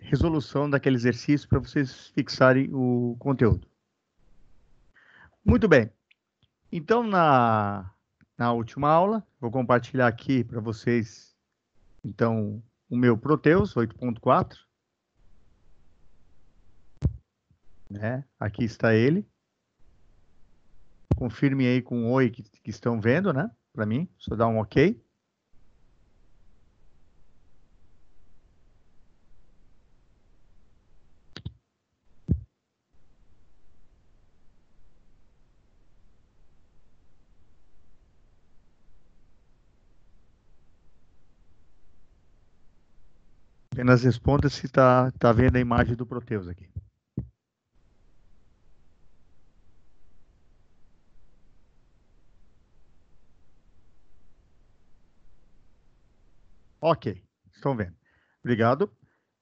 resolução daquele exercício para vocês fixarem o conteúdo. Muito bem. Então, na, na última aula, vou compartilhar aqui para vocês, então, o meu Proteus 8.4. Né? Aqui está ele. Confirme aí com o oi que, que estão vendo, né? Para mim, só dar um ok. Apenas responda se está tá vendo a imagem do Proteus aqui. Ok, estão vendo. Obrigado.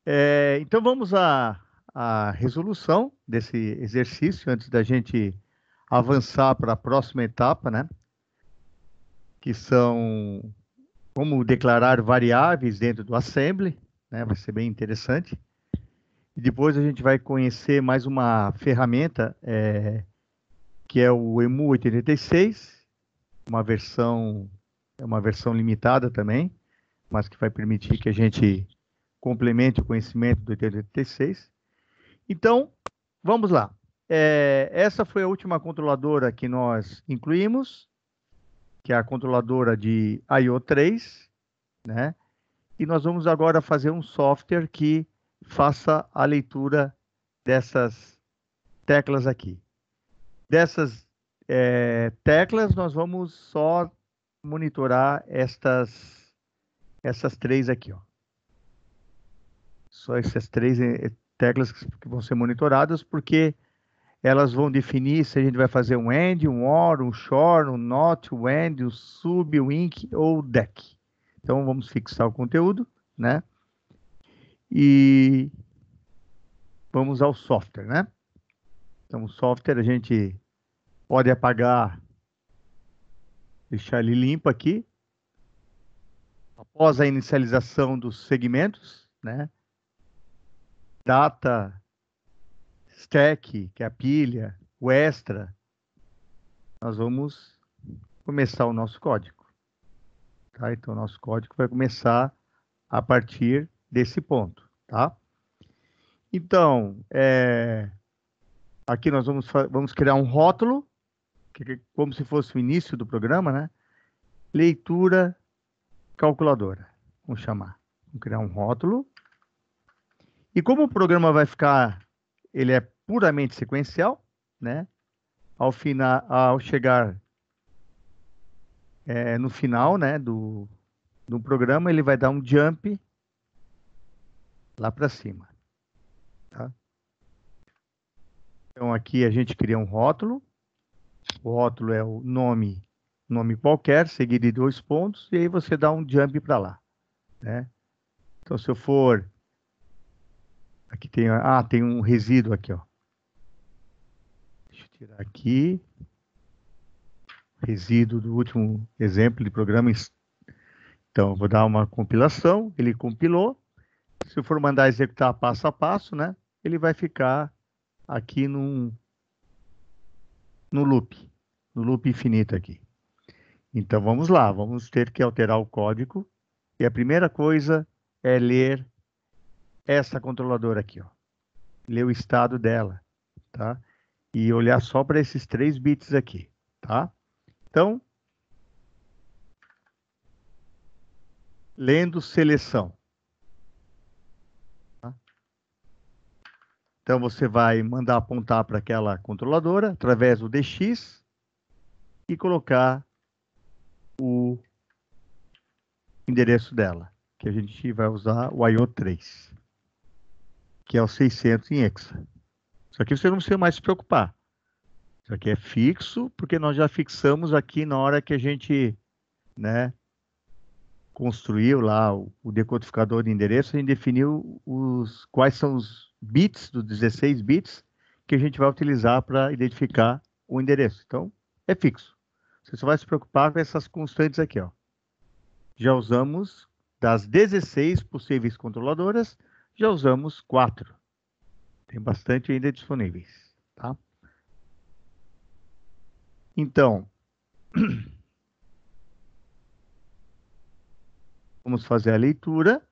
É, então vamos à, à resolução desse exercício antes da gente avançar para a próxima etapa, né? Que são como declarar variáveis dentro do assembly né? Vai ser bem interessante. E depois a gente vai conhecer mais uma ferramenta é, que é o EMU 86, uma versão é uma versão limitada também, mas que vai permitir que a gente complemente o conhecimento do 86. Então, vamos lá. É, essa foi a última controladora que nós incluímos, que é a controladora de IO3, né? E nós vamos agora fazer um software que faça a leitura dessas teclas aqui. Dessas é, teclas, nós vamos só monitorar estas, essas três aqui. Ó. Só essas três é, teclas que vão ser monitoradas, porque elas vão definir se a gente vai fazer um AND, um OR, um SHOR, um NOT, um AND, um SUB, um INC ou DEC. Então vamos fixar o conteúdo, né? E vamos ao software, né? Então o software a gente pode apagar, deixar ele limpo aqui. Após a inicialização dos segmentos, né? Data, stack, que é a pilha, o extra, nós vamos começar o nosso código. Tá? Então, o nosso código vai começar a partir desse ponto. Tá? Então, é, aqui nós vamos, vamos criar um rótulo, que como se fosse o início do programa, né? Leitura calculadora, vamos chamar. Vamos criar um rótulo. E como o programa vai ficar, ele é puramente sequencial, né? Ao, final, ao chegar é, no final né, do, do programa, ele vai dar um jump lá para cima. Tá? Então, aqui a gente cria um rótulo. O rótulo é o nome, nome qualquer, seguido de dois pontos, e aí você dá um jump para lá. Né? Então, se eu for... Aqui tem... Ah, tem um resíduo aqui, ó. Deixa eu tirar aqui resíduo do último exemplo de programa. Então, vou dar uma compilação, ele compilou. Se eu for mandar executar passo a passo, né, ele vai ficar aqui num, no loop, no loop infinito aqui. Então, vamos lá, vamos ter que alterar o código. E a primeira coisa é ler essa controladora aqui, ó. Ler o estado dela, tá? E olhar só para esses três bits aqui, tá? Então, lendo seleção. Tá? Então, você vai mandar apontar para aquela controladora através do DX e colocar o endereço dela, que a gente vai usar o IO3, que é o 600 em hexa. Só que você não precisa mais se preocupar. Isso aqui é fixo, porque nós já fixamos aqui na hora que a gente né, construiu lá o, o decodificador de endereço, a gente definiu os, quais são os bits, dos 16 bits, que a gente vai utilizar para identificar o endereço. Então, é fixo. Você só vai se preocupar com essas constantes aqui. Ó. Já usamos das 16 possíveis controladoras, já usamos quatro. Tem bastante ainda disponíveis, tá? Então, vamos fazer a leitura.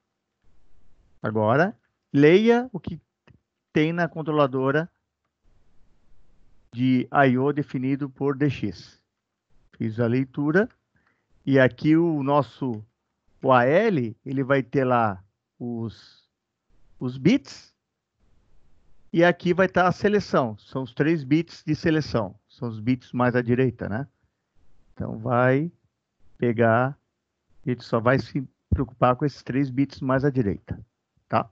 Agora, leia o que tem na controladora de I.O. definido por DX. Fiz a leitura. E aqui o nosso o AL, ele vai ter lá os, os bits. E aqui vai estar a seleção. São os três bits de seleção. São os bits mais à direita, né? Então vai pegar, gente só vai se preocupar com esses três bits mais à direita, tá?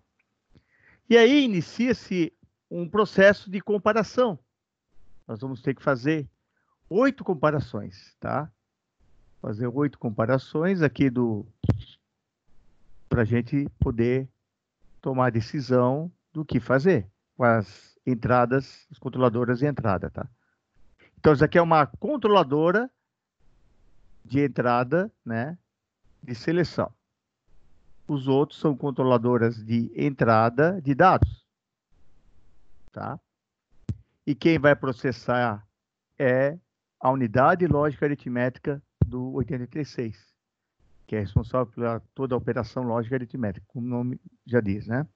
E aí inicia-se um processo de comparação. Nós vamos ter que fazer oito comparações, tá? Fazer oito comparações aqui do para a gente poder tomar decisão do que fazer com as entradas, as controladoras de entrada, tá? Então, isso aqui é uma controladora de entrada, né, de seleção. Os outros são controladoras de entrada de dados, tá? E quem vai processar é a unidade lógica aritmética do 836, que é responsável por toda a operação lógica aritmética, como o nome já diz, né?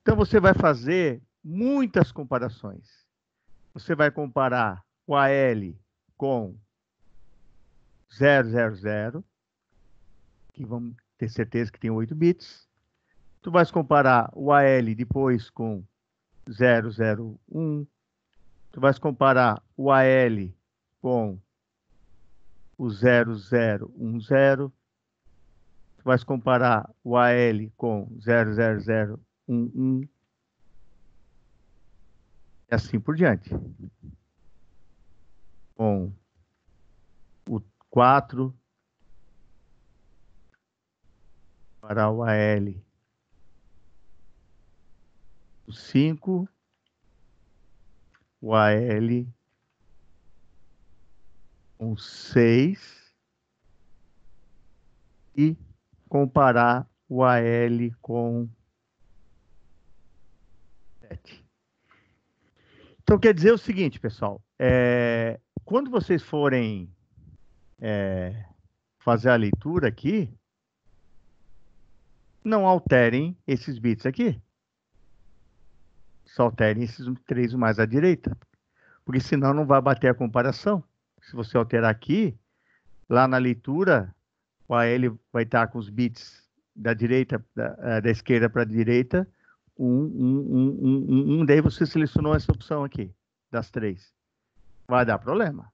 Então você vai fazer muitas comparações. Você vai comparar o AL com 000, que vamos ter certeza que tem 8 bits. Tu vais comparar o AL depois com 001. Tu vais comparar o AL com o 0010. Tu vais comparar o AL com 00011. E assim por diante. Com o 4 para o AL. O 5, o AL, o 6 e comparar o AL com 7. Então, quer dizer o seguinte, pessoal, é, quando vocês forem é, fazer a leitura aqui, não alterem esses bits aqui. Só alterem esses três mais à direita. Porque senão não vai bater a comparação. Se você alterar aqui, lá na leitura, o AL vai estar com os bits da direita, da, eh, da esquerda para a direita, um, um, um, um, um, daí você selecionou essa opção aqui, das três. Vai dar problema.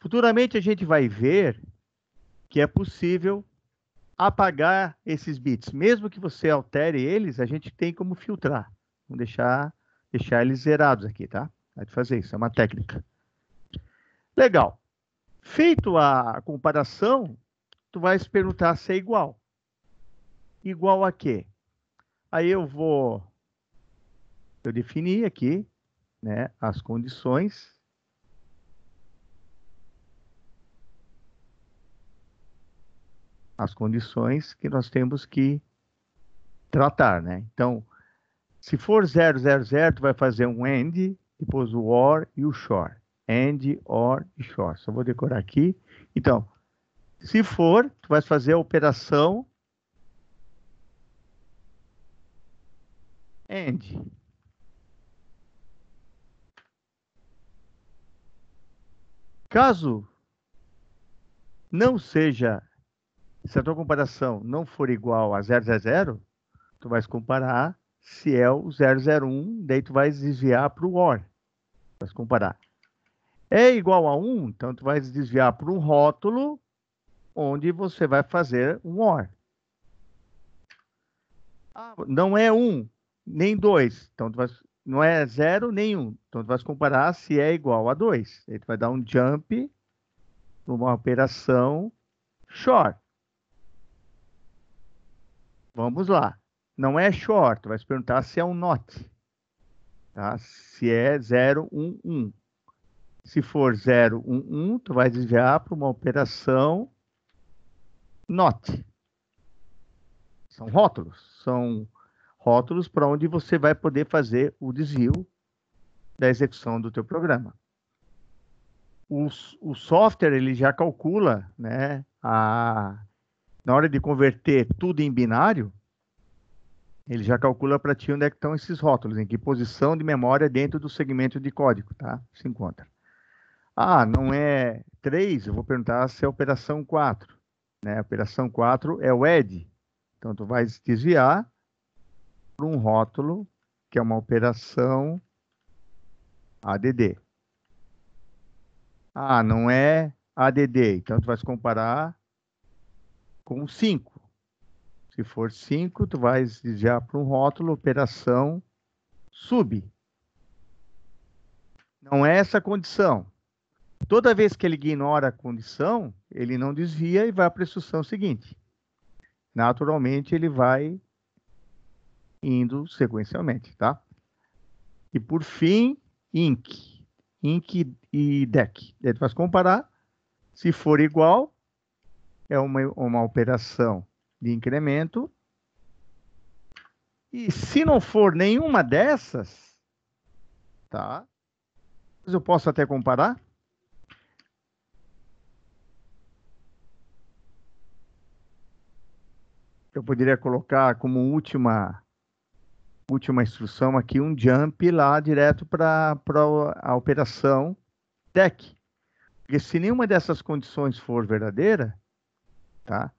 Futuramente a gente vai ver que é possível apagar esses bits. Mesmo que você altere eles, a gente tem como filtrar. Vamos deixar, deixar eles zerados aqui, tá? Pode fazer isso, é uma técnica. Legal. Feito a comparação, tu vai se perguntar se é igual. Igual a quê? Aí eu vou eu defini aqui, né, as condições as condições que nós temos que tratar, né? Então, se for 000, tu vai fazer um AND, depois o OR e o SHOR. AND, OR e SHOR. Só vou decorar aqui. Então, se for, tu vai fazer a operação AND. Caso não seja se a tua comparação não for igual a 000, tu vais comparar se é o 001, daí tu vais desviar para o OR. Vais comparar. É igual a 1, então tu vais desviar para um rótulo onde você vai fazer um OR. Ah, não é 1, nem 2. Então tu vai, não é 0 nem 1. Então tu vais comparar se é igual a 2. Aí tu vai dar um jump numa operação short. Vamos lá. Não é short, vai se perguntar se é um not. Tá? Se é 011. Se for 011, tu vai desviar para uma operação not. São rótulos, são rótulos para onde você vai poder fazer o desvio da execução do teu programa. O, o software ele já calcula, né, a, na hora de converter tudo em binário, ele já calcula para ti onde é que estão esses rótulos, em que posição de memória dentro do segmento de código, tá? Se encontra. Ah, não é 3, eu vou perguntar se é operação 4. Né? A operação 4 é o ED. Então, tu vai desviar para um rótulo, que é uma operação ADD. Ah, não é ADD. Então, tu vai comparar com 5. Se for 5, tu vai desviar para um rótulo, operação sub. Não é essa a condição. Toda vez que ele ignora a condição, ele não desvia e vai para a instrução seguinte. Naturalmente, ele vai indo sequencialmente, tá? E por fim, inc. Inc e dec. Ele vai comparar. Se for igual, é uma, uma operação de incremento. E se não for nenhuma dessas, tá? Eu posso até comparar. eu poderia colocar como última última instrução aqui um jump lá direto para a operação deck. Porque se nenhuma dessas condições for verdadeira, tá?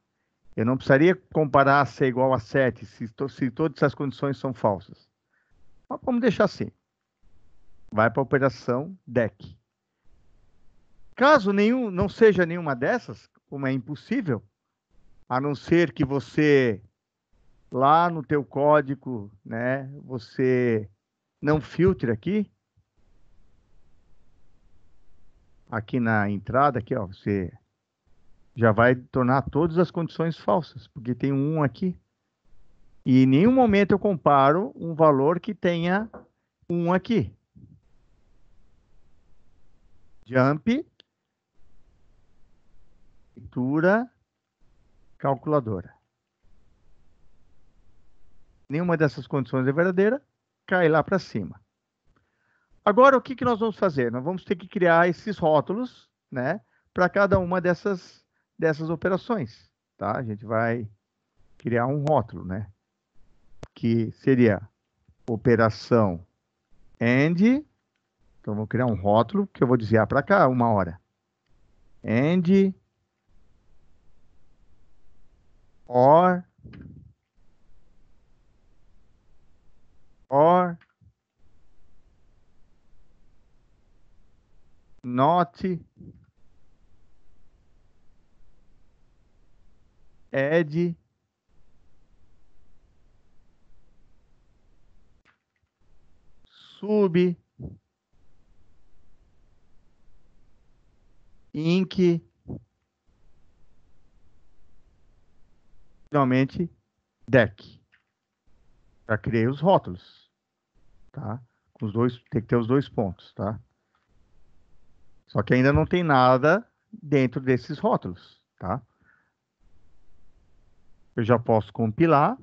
Eu não precisaria comparar ser igual a 7 se, se todas essas condições são falsas. Mas vamos deixar assim. Vai para a operação deck. Caso nenhum, não seja nenhuma dessas, como é impossível, a não ser que você lá no teu código, né, você não filtre aqui. Aqui na entrada, aqui, ó, você já vai tornar todas as condições falsas, porque tem um aqui. E em nenhum momento eu comparo um valor que tenha um aqui. Jump, leitura, calculadora. Nenhuma dessas condições é verdadeira, cai lá para cima. Agora, o que, que nós vamos fazer? Nós vamos ter que criar esses rótulos, né, para cada uma dessas, dessas operações, tá? A gente vai criar um rótulo, né, que seria operação AND, então vou criar um rótulo que eu vou desviar para cá uma hora. AND or or not add sub ink finalmente deck. Já criei os rótulos, tá? Os dois, tem que ter os dois pontos, tá? Só que ainda não tem nada dentro desses rótulos, tá? Eu já posso compilar,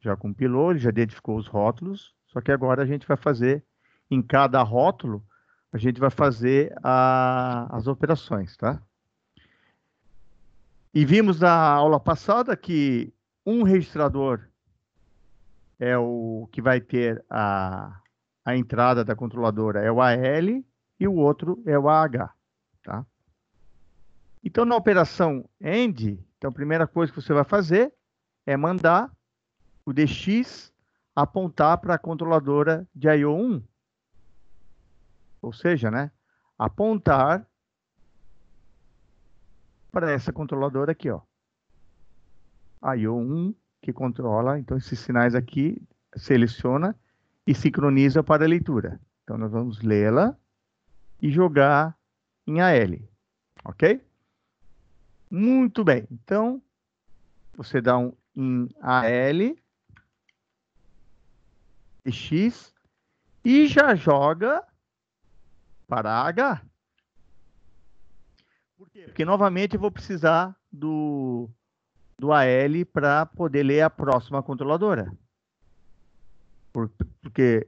já compilou, ele já identificou os rótulos, só que agora a gente vai fazer, em cada rótulo, a gente vai fazer a, as operações, tá? E vimos na aula passada que um registrador é o que vai ter a, a entrada da controladora, é o AL, e o outro é o AH. Tá? Então, na operação AND, então, a primeira coisa que você vai fazer é mandar o DX apontar para a controladora de IO1. Ou seja, né, apontar para essa controladora aqui, ó. IO1, que controla, então esses sinais aqui, seleciona e sincroniza para a leitura. Então nós vamos lê-la e jogar em AL, ok? Muito bem, então você dá um em AL, X, e já joga para H. Por quê? Porque novamente eu vou precisar do, do AL para poder ler a próxima controladora. porque,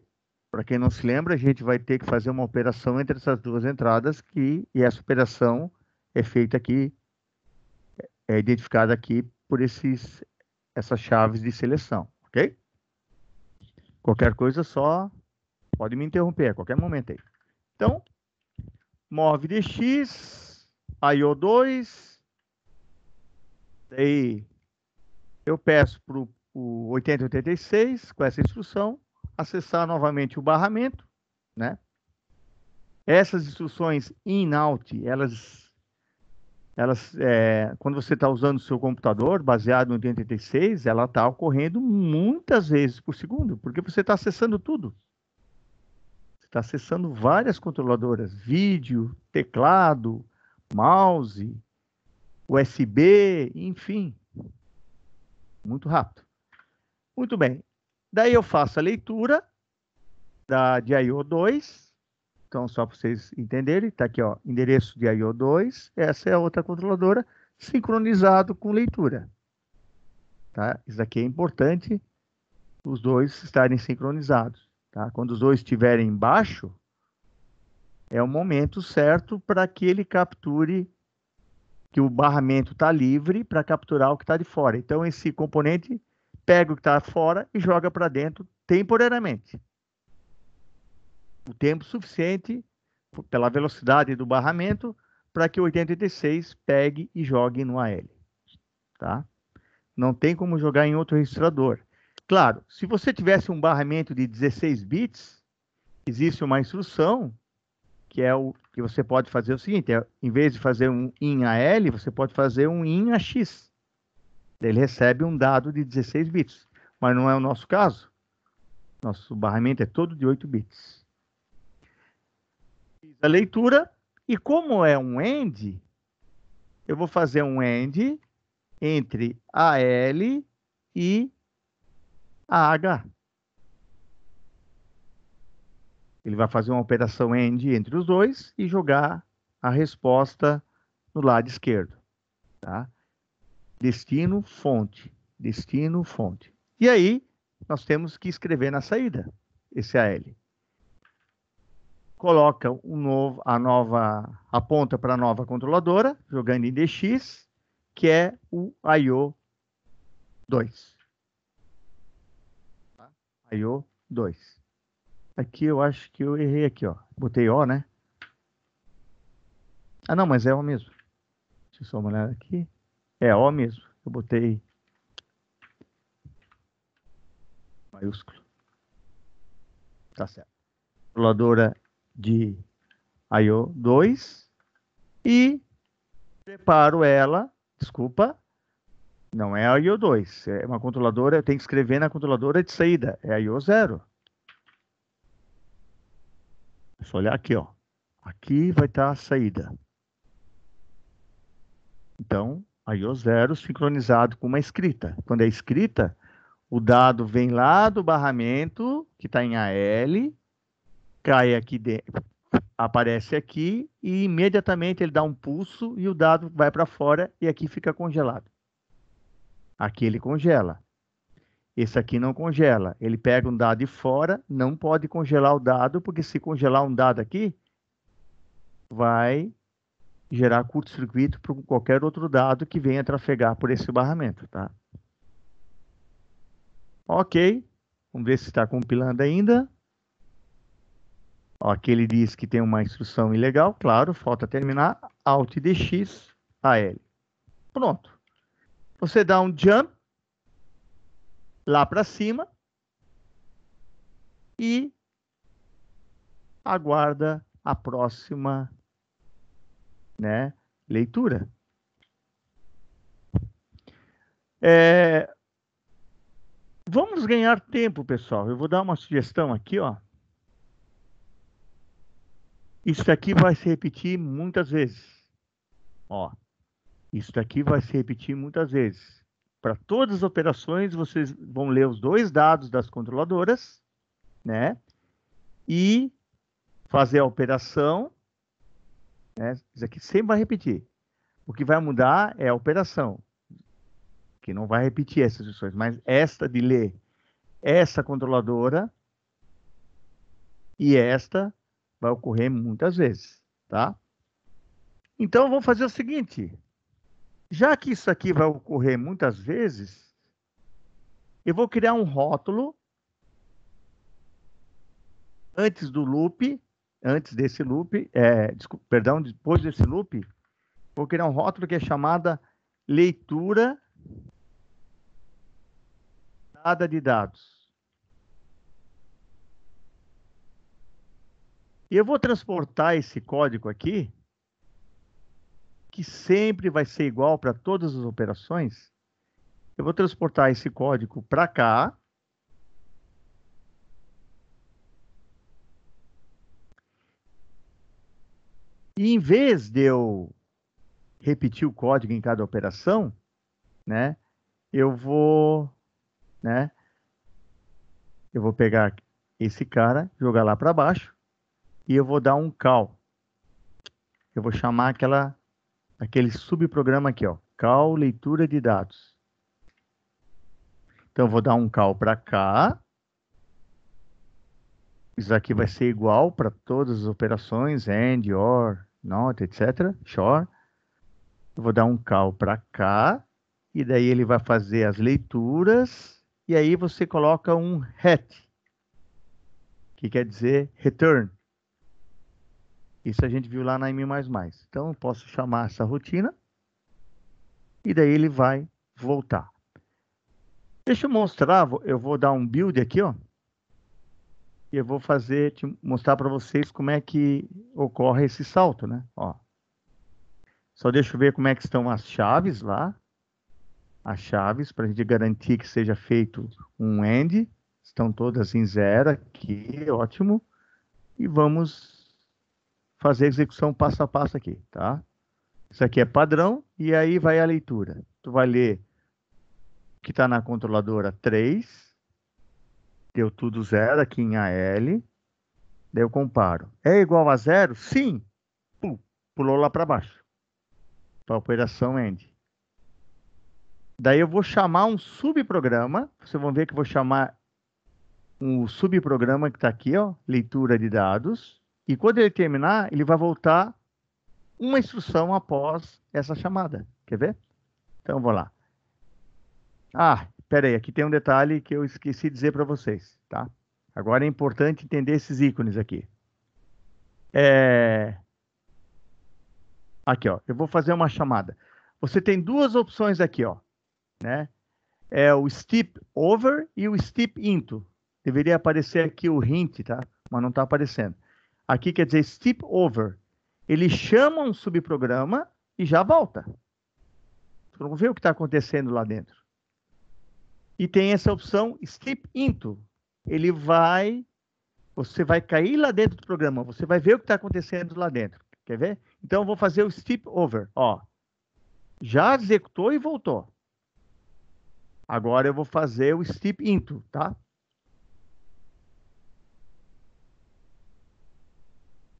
para quem não se lembra, a gente vai ter que fazer uma operação entre essas duas entradas que, e essa operação é feita aqui, é identificada aqui por esses, essas chaves de seleção, ok? Qualquer coisa só pode me interromper a qualquer momento aí. Então, move dx, IO2, daí eu peço para o 8086, com essa instrução, acessar novamente o barramento, né? Essas instruções in-out, elas elas, é, quando você está usando o seu computador baseado no 86, ela está ocorrendo muitas vezes por segundo, porque você está acessando tudo. Você está acessando várias controladoras, vídeo, teclado, mouse, USB, enfim. Muito rápido. Muito bem. Daí eu faço a leitura da, de IO2, então, só para vocês entenderem, está aqui, ó, endereço de IO2, essa é a outra controladora, sincronizado com leitura. Tá? Isso aqui é importante, os dois estarem sincronizados. Tá? Quando os dois estiverem embaixo, é o momento certo para que ele capture que o barramento está livre para capturar o que está de fora. Então, esse componente pega o que está fora e joga para dentro temporariamente o tempo suficiente pela velocidade do barramento para que o 86 pegue e jogue no AL. Tá? Não tem como jogar em outro registrador. Claro, se você tivesse um barramento de 16 bits, existe uma instrução que é o que você pode fazer o seguinte, é, em vez de fazer um IN AL, você pode fazer um IN AX. Ele recebe um dado de 16 bits, mas não é o nosso caso. Nosso barramento é todo de 8 bits a leitura. E como é um AND, eu vou fazer um AND entre AL e AH. Ele vai fazer uma operação AND entre os dois e jogar a resposta no lado esquerdo. Tá? Destino, fonte. Destino, fonte. E aí, nós temos que escrever na saída esse AL coloca um novo, a nova, aponta para a nova controladora, jogando em DX, que é o IO 2. Tá? IO 2. Aqui eu acho que eu errei aqui, ó. Botei O, né? Ah, não, mas é O mesmo. Deixa eu só uma olhada aqui. É O mesmo. Eu botei maiúsculo. Tá certo. Controladora de IO2 e preparo ela, desculpa, não é a IO2, é uma controladora, tenho que escrever na controladora de saída, é a IO0. É só olhar aqui, ó. Aqui vai estar a saída. Então, a IO0 sincronizado com uma escrita. Quando é escrita, o dado vem lá do barramento, que está em AL, cai aqui dentro, aparece aqui e imediatamente ele dá um pulso e o dado vai para fora e aqui fica congelado. Aqui ele congela. Esse aqui não congela. Ele pega um dado de fora, não pode congelar o dado, porque se congelar um dado aqui, vai gerar curto-circuito para qualquer outro dado que venha trafegar por esse barramento, tá? Ok. Vamos ver se está compilando ainda. Aqui ele diz que tem uma instrução ilegal, claro, falta terminar, Alt DX AL. Pronto. Você dá um jump lá para cima e aguarda a próxima né, leitura. É, vamos ganhar tempo, pessoal. Eu vou dar uma sugestão aqui, ó. Isso aqui vai se repetir muitas vezes. Ó, isso aqui vai se repetir muitas vezes. Para todas as operações, vocês vão ler os dois dados das controladoras, né? E fazer a operação. Né? Isso aqui sempre vai repetir. O que vai mudar é a operação, que não vai repetir essas instruções, mas esta de ler essa controladora e esta vai ocorrer muitas vezes, tá? Então, eu vou fazer o seguinte. Já que isso aqui vai ocorrer muitas vezes, eu vou criar um rótulo antes do loop, antes desse loop, é, desculpa, perdão, depois desse loop, vou criar um rótulo que é chamada leitura nada de dados. E eu vou transportar esse código aqui, que sempre vai ser igual para todas as operações. Eu vou transportar esse código para cá. E em vez de eu repetir o código em cada operação, né, eu vou né? Eu vou pegar esse cara, jogar lá para baixo e eu vou dar um call. Eu vou chamar aquela aquele subprograma aqui, ó, call leitura de dados. Então eu vou dar um call para cá. Isso aqui vai ser igual para todas as operações, AND, OR, NOT, etc. SHORE. Eu vou dar um call para cá e daí ele vai fazer as leituras e aí você coloca um hat, que quer dizer return. Isso a gente viu lá na M++. Então, eu posso chamar essa rotina e daí ele vai voltar. Deixa eu mostrar, eu vou dar um build aqui, ó. E eu vou fazer, mostrar para vocês como é que ocorre esse salto, né? Ó. Só deixa eu ver como é que estão as chaves lá as chaves para a gente garantir que seja feito um end. Estão todas em zero aqui, ótimo. E vamos fazer a execução passo a passo aqui, tá? Isso aqui é padrão e aí vai a leitura. Tu vai ler que está na controladora 3, deu tudo zero aqui em AL, daí eu comparo. É igual a zero? Sim. Pum, pulou lá para baixo. Para a operação end. Daí eu vou chamar um subprograma. Vocês vão ver que eu vou chamar um subprograma que está aqui, ó, leitura de dados. E quando ele terminar, ele vai voltar uma instrução após essa chamada. Quer ver? Então, vou lá. Ah, espera aí, aqui tem um detalhe que eu esqueci de dizer para vocês, tá? Agora é importante entender esses ícones aqui. É... Aqui, ó, eu vou fazer uma chamada. Você tem duas opções aqui, ó né? É o steep over e o steep into. Deveria aparecer aqui o hint, tá? Mas não está aparecendo. Aqui quer dizer steep over. Ele chama um subprograma e já volta. Vamos ver o que está acontecendo lá dentro. E tem essa opção steep into. Ele vai, você vai cair lá dentro do programa. Você vai ver o que está acontecendo lá dentro. Quer ver? Então eu vou fazer o steep over. Ó, já executou e voltou. Agora eu vou fazer o steep into, tá?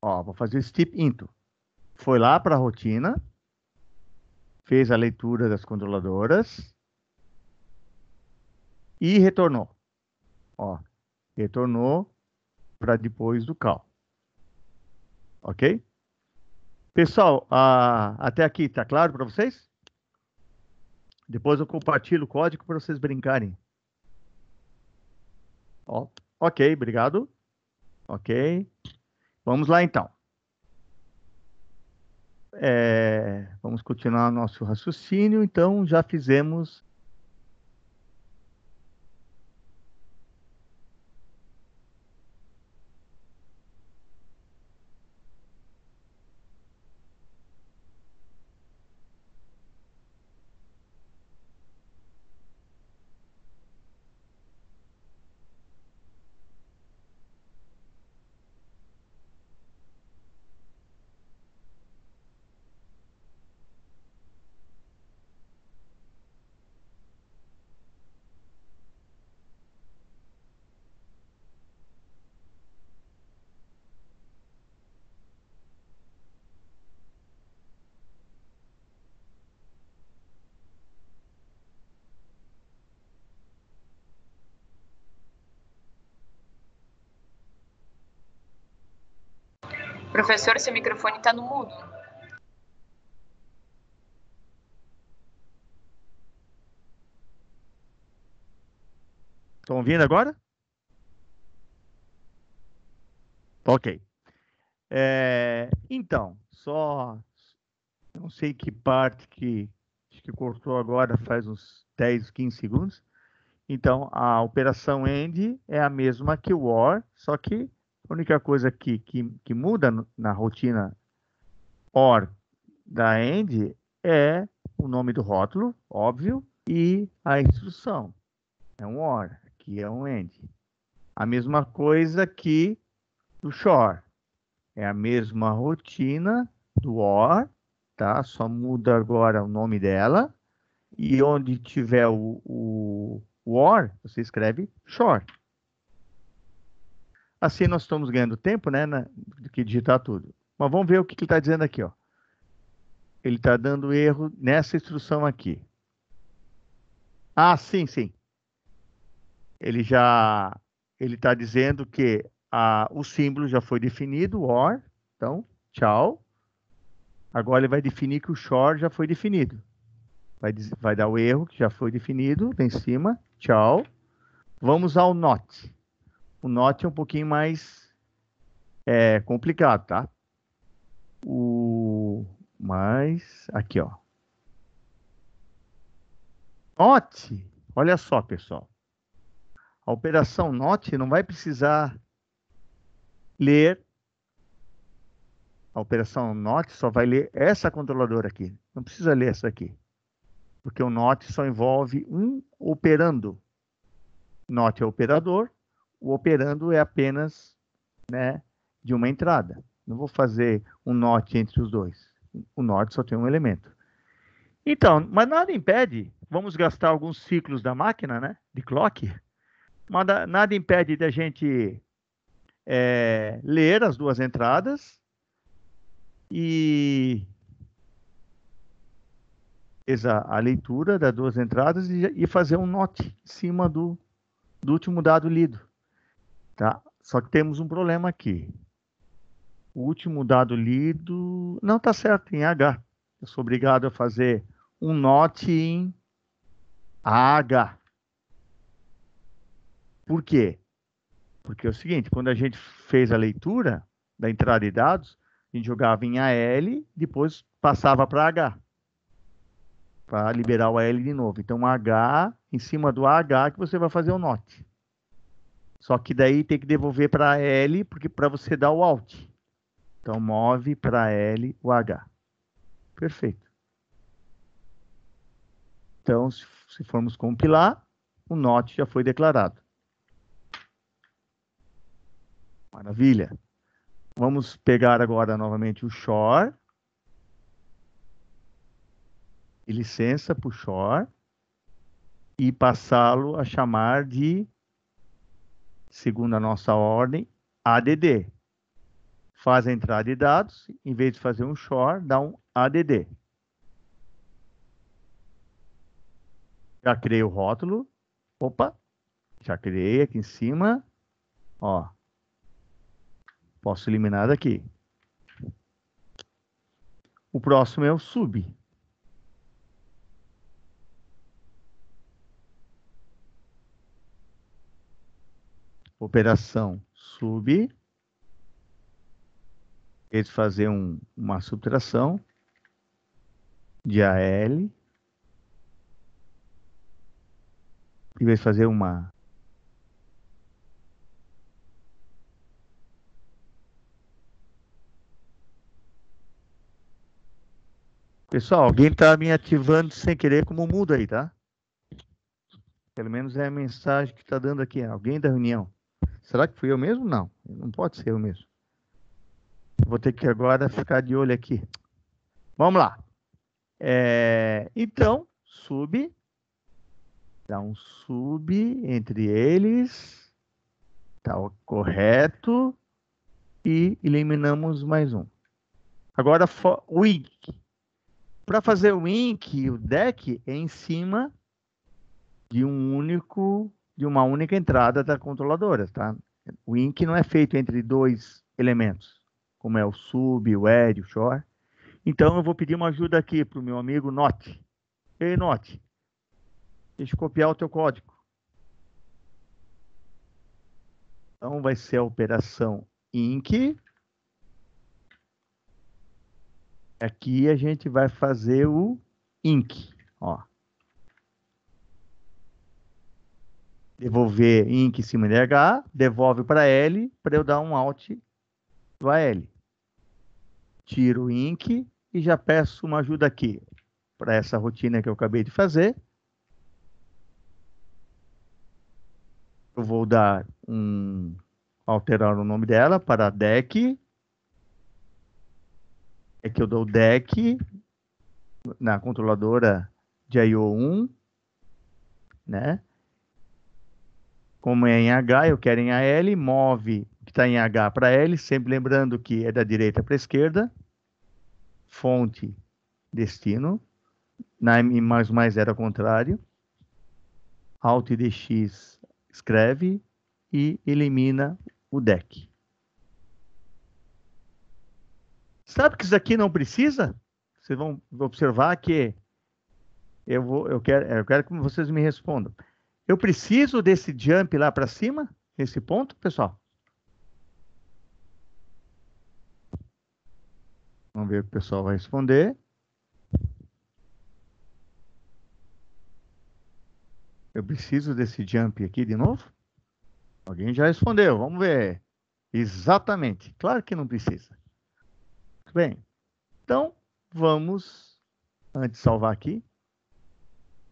Ó, vou fazer o steep into. Foi lá para a rotina, fez a leitura das controladoras e retornou. Ó, retornou para depois do call. Ok? Pessoal, até aqui tá claro para vocês? Depois eu compartilho o código para vocês brincarem. Ó, ok, obrigado. Ok. Vamos lá então. É, vamos continuar nosso raciocínio. Então, já fizemos Professor, seu microfone está no mudo. Estão ouvindo agora? Ok. É, então, só não sei que parte que que cortou agora faz uns 10, 15 segundos. Então, a operação end é a mesma que o OR, só que a única coisa que, que, que muda na rotina OR da end é o nome do rótulo, óbvio, e a instrução. É um OR, aqui é um end. A mesma coisa que do shore. É a mesma rotina do OR, tá? Só muda agora o nome dela. E onde tiver o, o, o OR, você escreve shore. Assim nós estamos ganhando tempo, né? Na, que digitar tudo. Mas vamos ver o que, que ele está dizendo aqui, ó. Ele está dando erro nessa instrução aqui. Ah, sim, sim. Ele já ele está dizendo que a, o símbolo já foi definido, OR. Então, tchau. Agora ele vai definir que o shore já foi definido. Vai, vai dar o erro que já foi definido lá em cima. Tchau. Vamos ao not. O not é um pouquinho mais é, complicado, tá? O mais aqui, ó. Not. Olha só, pessoal. A operação not não vai precisar ler a operação not só vai ler essa controladora aqui. Não precisa ler essa aqui. Porque o not só envolve um operando. Not é operador, o operando é apenas né, de uma entrada. Não vou fazer um not entre os dois. O not só tem um elemento. Então, mas nada impede, vamos gastar alguns ciclos da máquina, né, de clock, mas nada impede da gente é, ler as duas entradas e a leitura das duas entradas e, e fazer um note em cima do, do último dado lido. Tá? Só que temos um problema aqui. O último dado lido não está certo em H. Eu sou obrigado a fazer um note em AH. Por quê? Porque é o seguinte, quando a gente fez a leitura da entrada de dados, a gente jogava em AL, depois passava para H. Para liberar o AL de novo. Então, H, em cima do AH, que você vai fazer o NOT. Só que daí tem que devolver para L, porque para você dar o Alt. Então, move para L o H. Perfeito. Então, se formos compilar, o NOT já foi declarado. Maravilha. Vamos pegar agora novamente o shore. E licença para o shore. E passá-lo a chamar de, segundo a nossa ordem, ADD. Faz a entrada de dados, em vez de fazer um shore, dá um ADD. Já criei o rótulo. Opa, já criei aqui em cima. Ó, Posso eliminar daqui. O próximo é o sub. Operação sub. Eles fazer um, uma subtração de AL. Em vez de fazer uma Pessoal, alguém está me ativando sem querer como mudo aí, tá? Pelo menos é a mensagem que está dando aqui. Alguém da reunião. Será que fui eu mesmo? Não. Não pode ser eu mesmo. Vou ter que agora ficar de olho aqui. Vamos lá. É, então, sub. Dá um sub entre eles. Tá correto. E eliminamos mais um. Agora, o wink. Para fazer o INC, o deck é em cima de um único, de uma única entrada da controladora, tá? O INC não é feito entre dois elementos. como é o sub, o add, o shore. Então eu vou pedir uma ajuda aqui para o meu amigo Note. Ei, Note, deixa eu copiar o teu código. Então vai ser a operação inc. Aqui a gente vai fazer o inc, ó. Devolver INC em cima de H, devolve para L, para eu dar um Alt do AL. Tiro o e já peço uma ajuda aqui para essa rotina que eu acabei de fazer. Eu vou dar um alterar o nome dela para deck. É que eu dou deck na controladora de IO1, né? Como é em H, eu quero em AL, move que está em H para L, sempre lembrando que é da direita para a esquerda. Fonte, destino. Na M mais mais era o contrário. Alt DX escreve e elimina o deck. Sabe que isso aqui não precisa? Vocês vão observar que eu, vou, eu, quero, eu quero que vocês me respondam. Eu preciso desse jump lá para cima? Nesse ponto, pessoal? Vamos ver o que o pessoal vai responder. Eu preciso desse jump aqui de novo? Alguém já respondeu, vamos ver. Exatamente, claro que não precisa. Muito bem. Então, vamos, antes de salvar aqui,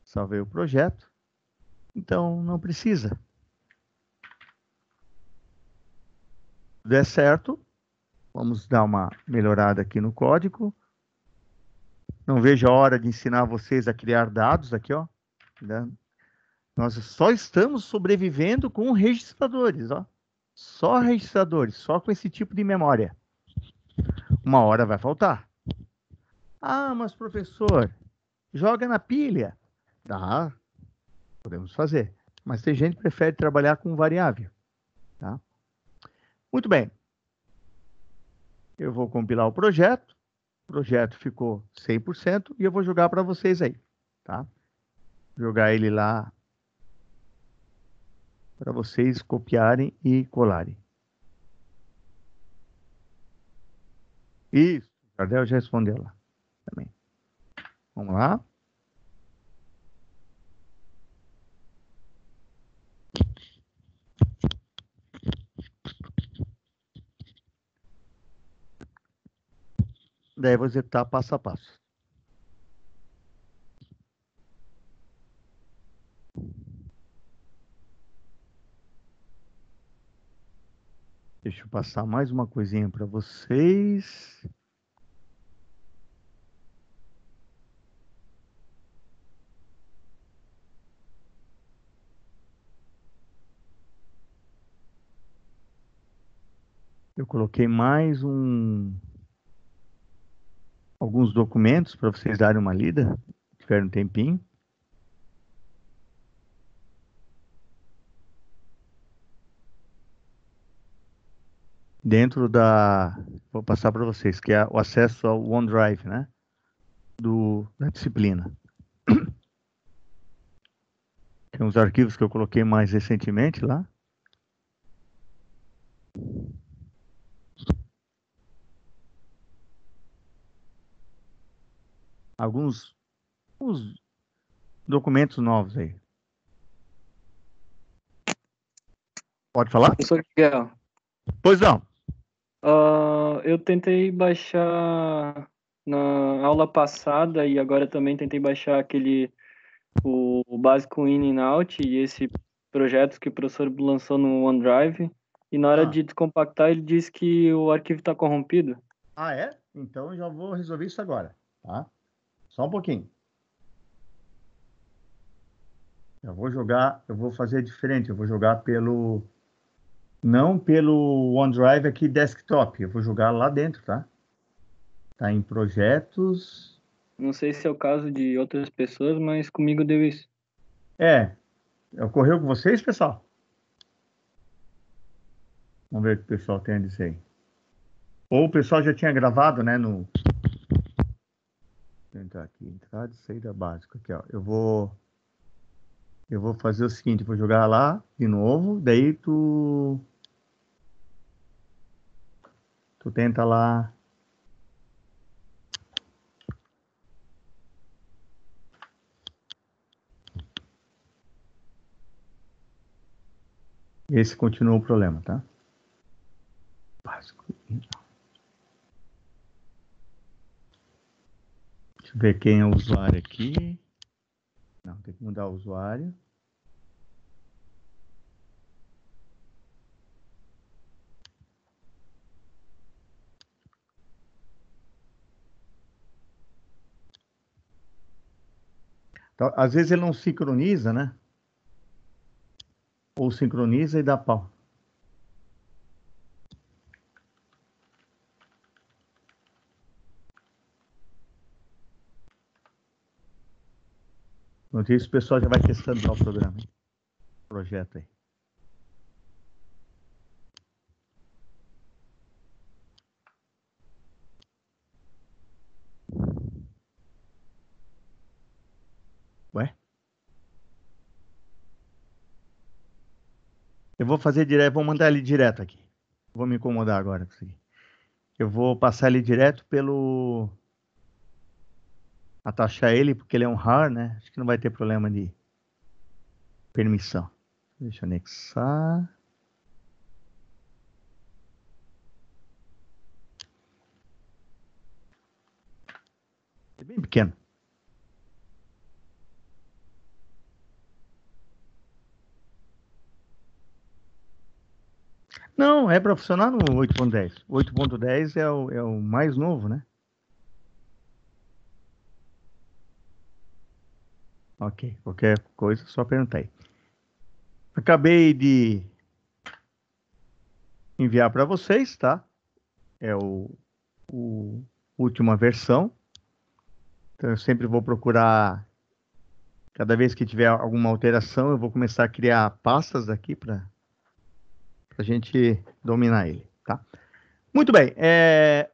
salvei o projeto. Então, não precisa. Der certo, vamos dar uma melhorada aqui no código. Não vejo a hora de ensinar vocês a criar dados aqui, ó. Né? Nós só estamos sobrevivendo com registradores, ó. Só registradores, só com esse tipo de memória. Uma hora vai faltar. Ah, mas professor, joga na pilha. Tá, Podemos fazer. Mas tem gente que prefere trabalhar com variável. Tá? Muito bem. Eu vou compilar o projeto. O projeto ficou 100% e eu vou jogar para vocês aí. Tá? Jogar ele lá para vocês copiarem e colarem. Isso, o Jardel já respondeu lá também. Vamos lá. Daí vou executar passo a passo. Deixa eu passar mais uma coisinha para vocês. Eu coloquei mais um alguns documentos para vocês darem uma lida, se tiver um tempinho. Dentro da, vou passar para vocês, que é o acesso ao OneDrive, né? Do, da disciplina. Tem uns arquivos que eu coloquei mais recentemente lá. Alguns, alguns documentos novos aí. Pode falar? Professor Miguel. Pois não. Uh, eu tentei baixar na aula passada e agora também tentei baixar aquele o, o básico in and out e esse projeto que o professor lançou no OneDrive e na hora ah. de descompactar ele disse que o arquivo está corrompido. Ah, é? Então já vou resolver isso agora, tá? Só um pouquinho. Eu vou jogar, eu vou fazer diferente, eu vou jogar pelo não pelo OneDrive aqui desktop, eu vou jogar lá dentro, tá? Tá em projetos. Não sei se é o caso de outras pessoas, mas comigo deu isso. É. Ocorreu com vocês, pessoal? Vamos ver o que o pessoal tem a dizer aí. Ou o pessoal já tinha gravado, né, no... Vou entrar aqui, entrada e saída básica. Aqui, ó. Eu vou... Eu vou fazer o seguinte, vou jogar lá de novo, daí tu... Tu tenta lá... Esse continua o problema, tá? Básico. Deixa eu ver quem é o usuário aqui. Não, tem que mudar o usuário. Então, às vezes ele não sincroniza, né? Ou sincroniza e dá pau. Enquanto isso, o pessoal já vai testando o programa. Projeto aí. Ué? Eu vou fazer direto, vou mandar ele direto aqui. Vou me incomodar agora. Eu vou passar ele direto pelo atachar ele, porque ele é um RAR, né? Acho que não vai ter problema de permissão. Deixa eu anexar. É bem pequeno. Não, é para funcionar no 8.10. 8.10 é o, é o mais novo, né? Ok, qualquer coisa, só perguntar aí. Acabei de enviar para vocês, tá? É o, o última versão. Então eu sempre vou procurar, cada vez que tiver alguma alteração, eu vou começar a criar pastas aqui para a gente dominar ele, tá? Muito bem, é,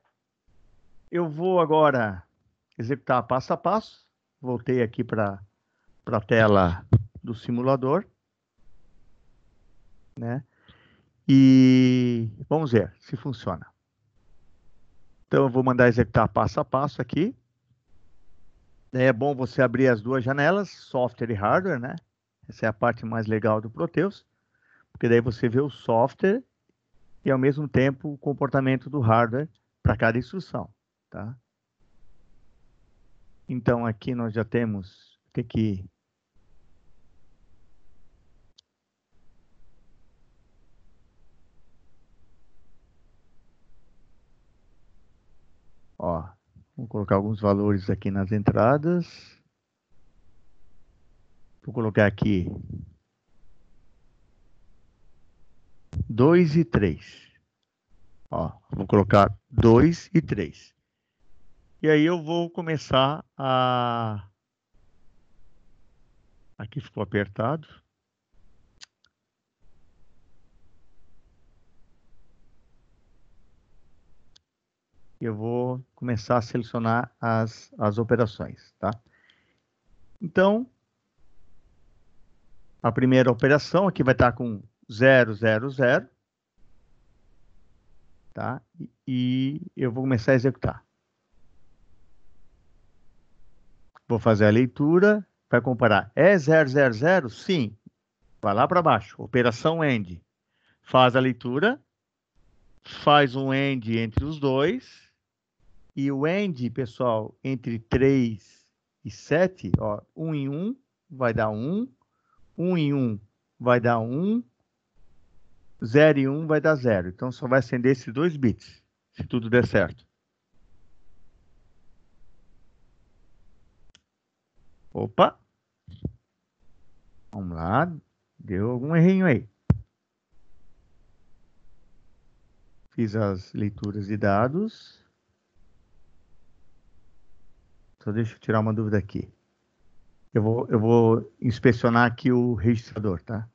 eu vou agora executar passo a passo. Voltei aqui para para a tela do simulador, né? E vamos ver se funciona. Então eu vou mandar executar passo a passo aqui. É bom você abrir as duas janelas, software e hardware, né? Essa é a parte mais legal do Proteus, porque daí você vê o software e ao mesmo tempo o comportamento do hardware para cada instrução, tá? Então aqui nós já temos, tem que Ó, vou colocar alguns valores aqui nas entradas. Vou colocar aqui 2 e 3. Ó, vou colocar 2 e 3. E aí eu vou começar a... Aqui ficou apertado. Eu vou começar a selecionar as, as operações, tá? Então, a primeira operação aqui vai estar com 000, tá? E eu vou começar a executar. Vou fazer a leitura, vai comparar. É 000? Sim. Vai lá para baixo. Operação END. Faz a leitura, faz um END entre os dois e o end, pessoal, entre 3 e 7, ó, 1 em 1 vai dar 1, 1 em 1 vai dar 1, 0 em 1 vai dar 0. Então, só vai acender esses dois bits, se tudo der certo. Opa! Vamos lá, deu algum errinho aí. Fiz as leituras de dados. Só deixa eu tirar uma dúvida aqui. Eu vou, eu vou inspecionar aqui o registrador, tá?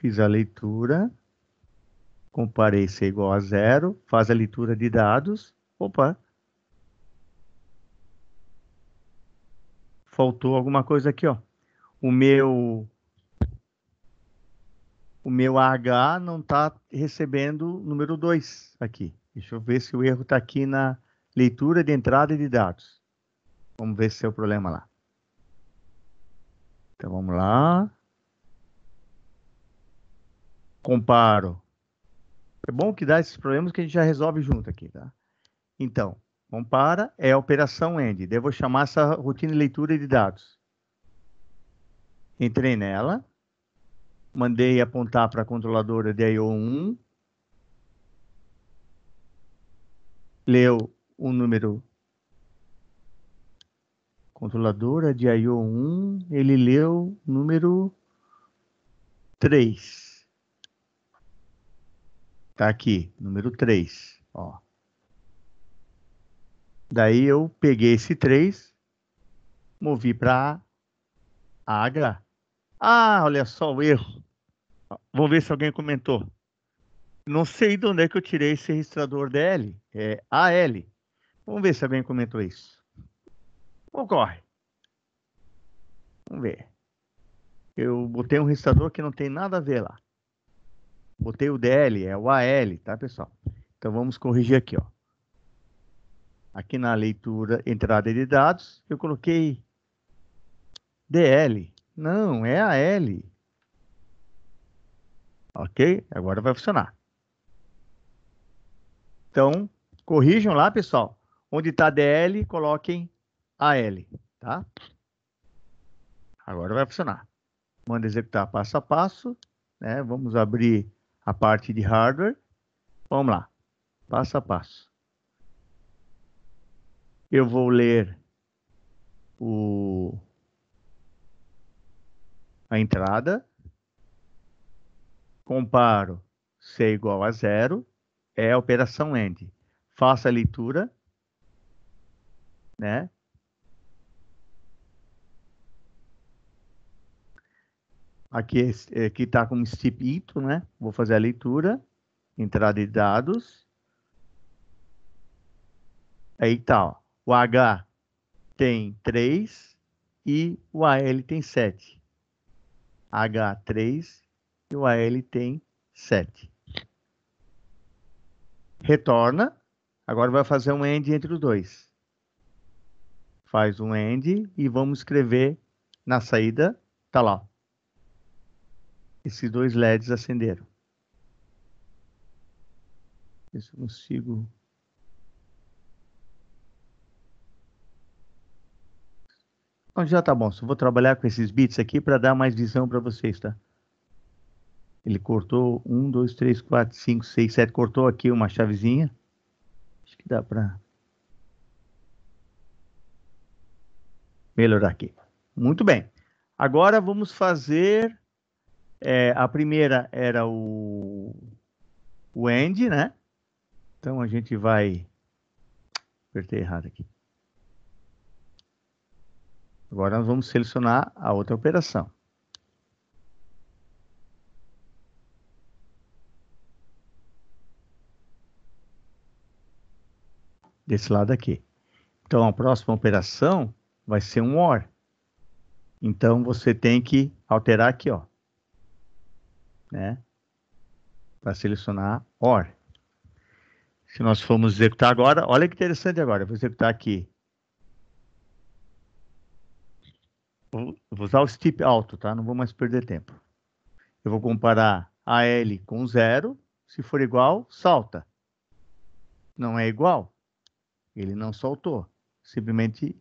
fiz a leitura, comparei se é igual a zero, faz a leitura de dados. Opa! Faltou alguma coisa aqui, ó. O meu o meu H não está recebendo número 2 aqui. Deixa eu ver se o erro está aqui na leitura de entrada de dados. Vamos ver se é o problema lá. Então vamos lá. Comparo. É bom que dá esses problemas que a gente já resolve junto aqui, tá? Então, compara é a operação END. Devo chamar essa rotina de leitura de dados. Entrei nela. Mandei apontar para a controladora de IO1. Leu o número controladora de IO1, ele leu número 3. Tá aqui, número 3, ó. Daí eu peguei esse 3, movi para H. Ah, olha só o erro. Vamos ver se alguém comentou. Não sei de onde é que eu tirei esse registrador DL. É AL. Vamos ver se alguém comentou isso. Ocorre. Vamos ver. Eu botei um registrador que não tem nada a ver lá. Botei o DL, é o AL, tá, pessoal? Então vamos corrigir aqui, ó. Aqui na leitura, entrada de dados, eu coloquei DL. Não, é AL. Ok? Agora vai funcionar. Então, corrijam lá, pessoal. Onde está DL, coloquem AL, tá? Agora vai funcionar. Manda executar passo a passo, né? Vamos abrir a parte de hardware. Vamos lá, passo a passo. Eu vou ler o a entrada, comparo C igual a zero, é a operação AND. Faça a leitura, né? Aqui aqui está como stipito, né? Vou fazer a leitura, entrada de dados. Aí tá, ó. o H tem 3 e o AL tem 7. H3 e o AL tem 7. Retorna. Agora vai fazer um AND entre os dois. Faz um AND e vamos escrever na saída. Tá lá esses dois LEDs acenderam. Ver se eu consigo. Então já tá bom. Só vou trabalhar com esses bits aqui para dar mais visão para vocês, tá? Ele cortou um, dois, três, quatro, cinco, seis, sete. Cortou aqui uma chavezinha. Acho que dá para melhorar aqui. Muito bem. Agora vamos fazer é, a primeira era o, o end, né? Então a gente vai. Apertei errado aqui. Agora nós vamos selecionar a outra operação. Desse lado aqui. Então a próxima operação vai ser um OR. Então você tem que alterar aqui, ó né? Para selecionar OR. Se nós formos executar agora, olha que interessante agora, vou executar aqui. Vou usar o step alto, tá? Não vou mais perder tempo. Eu vou comparar AL com zero. Se for igual, salta. Não é igual, ele não saltou. Simplesmente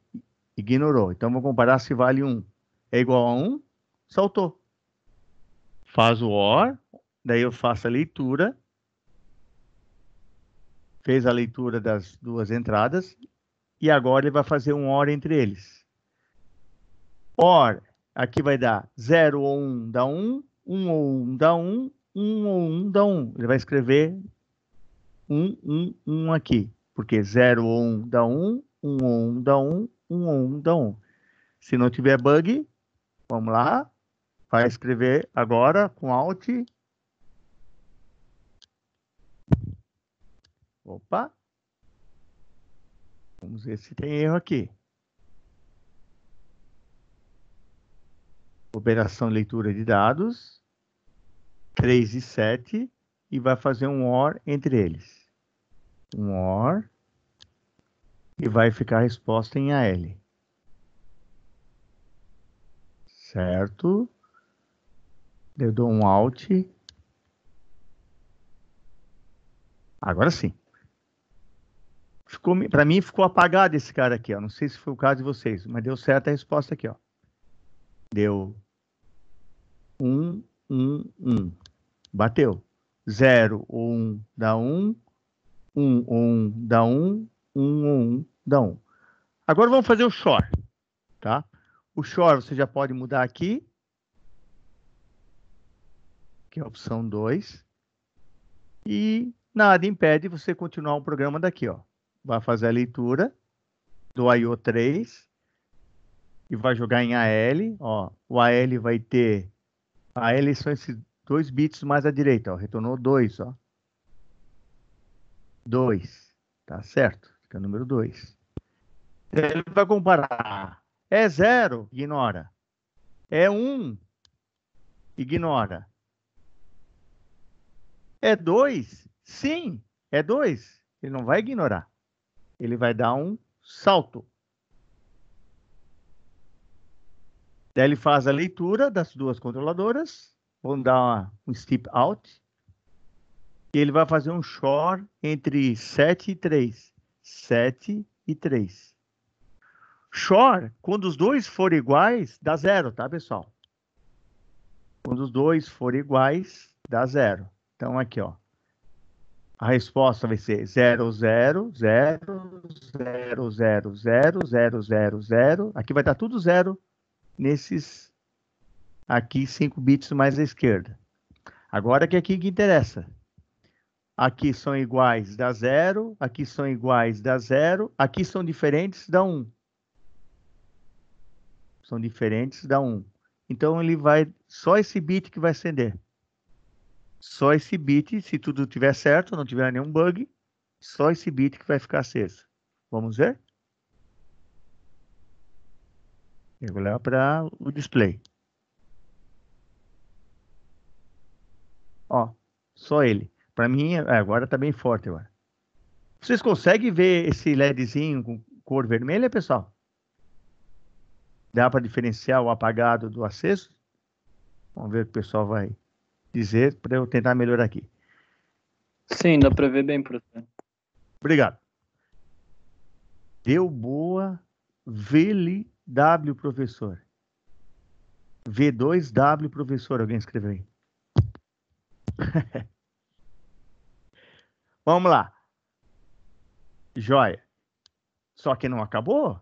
ignorou. Então, vou comparar se vale 1. É igual a 1, saltou faz o OR, daí eu faço a leitura, fez a leitura das duas entradas, e agora ele vai fazer um OR entre eles. OR, aqui vai dar 0 ou 1 dá 1, 1 ou 1 dá 1, 1 ou 1 dá 1. Ele vai escrever 1, 1, 1 aqui, porque 0 ou 1 dá 1, 1 ou 1 dá 1, 1 ou 1 dá 1. Se não tiver bug, vamos lá, vai escrever agora com Alt. Opa. Vamos ver se tem erro aqui. Operação leitura de dados. 3 e 7. E vai fazer um OR entre eles. Um OR. E vai ficar a resposta em AL. Certo? Eu dou um Alt. Agora sim. Para mim ficou apagado esse cara aqui, ó. Não sei se foi o caso de vocês, mas deu certo a resposta aqui, ó. Deu 1, 1, 1. Bateu. 0 ou 1 dá 1. 1 ou 1 dá 1. 1 ou 1 dá 1. Agora vamos fazer o short, tá? O short você já pode mudar aqui. Que é a opção 2. E nada impede você continuar o programa daqui, ó. Vai fazer a leitura do IO3 e vai jogar em AL, ó. O AL vai ter AL são esses dois bits mais à direita, ó. Retornou 2, ó. 2. Tá certo? Fica o número 2. Ele vai comparar. É 0, ignora. É 1, um, ignora. É 2? Sim, é 2. Ele não vai ignorar. Ele vai dar um salto. Daí ele faz a leitura das duas controladoras. Vão dar uma, um step out. E ele vai fazer um short entre 7 e 3. 7 e 3. Short, quando os dois forem iguais, dá zero, tá, pessoal? Quando os dois forem iguais, dá zero. Então, aqui, ó. A resposta vai ser 0, 0, 0, 0, 0, 0, 0, 0, 0. Aqui vai dar tudo zero nesses aqui 5 bits mais à esquerda. Agora que é aqui que interessa. Aqui são iguais, dá 0. Aqui são iguais, dá 0. Aqui são diferentes, dá 1. Um. São diferentes, dá 1. Um. Então, ele vai... Só esse bit que vai acender. Só esse bit, se tudo estiver certo, não tiver nenhum bug, só esse bit que vai ficar aceso. Vamos ver? Eu vou levar para o display. Ó, só ele. Para mim, é, agora está bem forte agora. Vocês conseguem ver esse LEDzinho com cor vermelha, pessoal? Dá para diferenciar o apagado do aceso? Vamos ver o que o pessoal vai dizer para eu tentar melhorar aqui. Sim, dá para ver bem, professor. Obrigado. Deu boa VLW, professor. V2W, professor. Alguém escreveu aí. Vamos lá. Joia. Só que não acabou.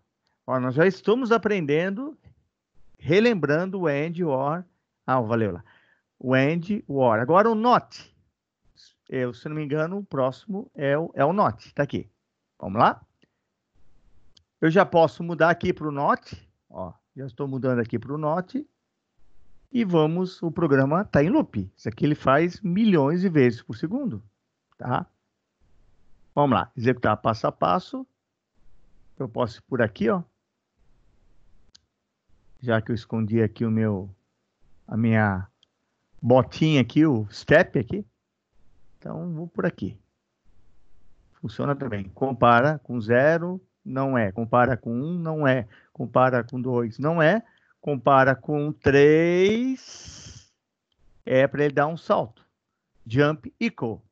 Ó, nós já estamos aprendendo, relembrando o AND, OR. Ah, valeu lá o and, or. Agora o not. Eu, se não me engano, o próximo é o, é o not. Está aqui. Vamos lá? Eu já posso mudar aqui para o not. Ó, já estou mudando aqui para o not. E vamos, o programa está em loop. Isso aqui ele faz milhões de vezes por segundo. Tá? Vamos lá, executar passo a passo. Eu posso ir por aqui, ó. Já que eu escondi aqui o meu, a minha botinha aqui, o step aqui. Então, vou por aqui. Funciona também. Compara com zero, não é. Compara com um, não é. Compara com dois, não é. Compara com três, é para ele dar um salto. Jump equal.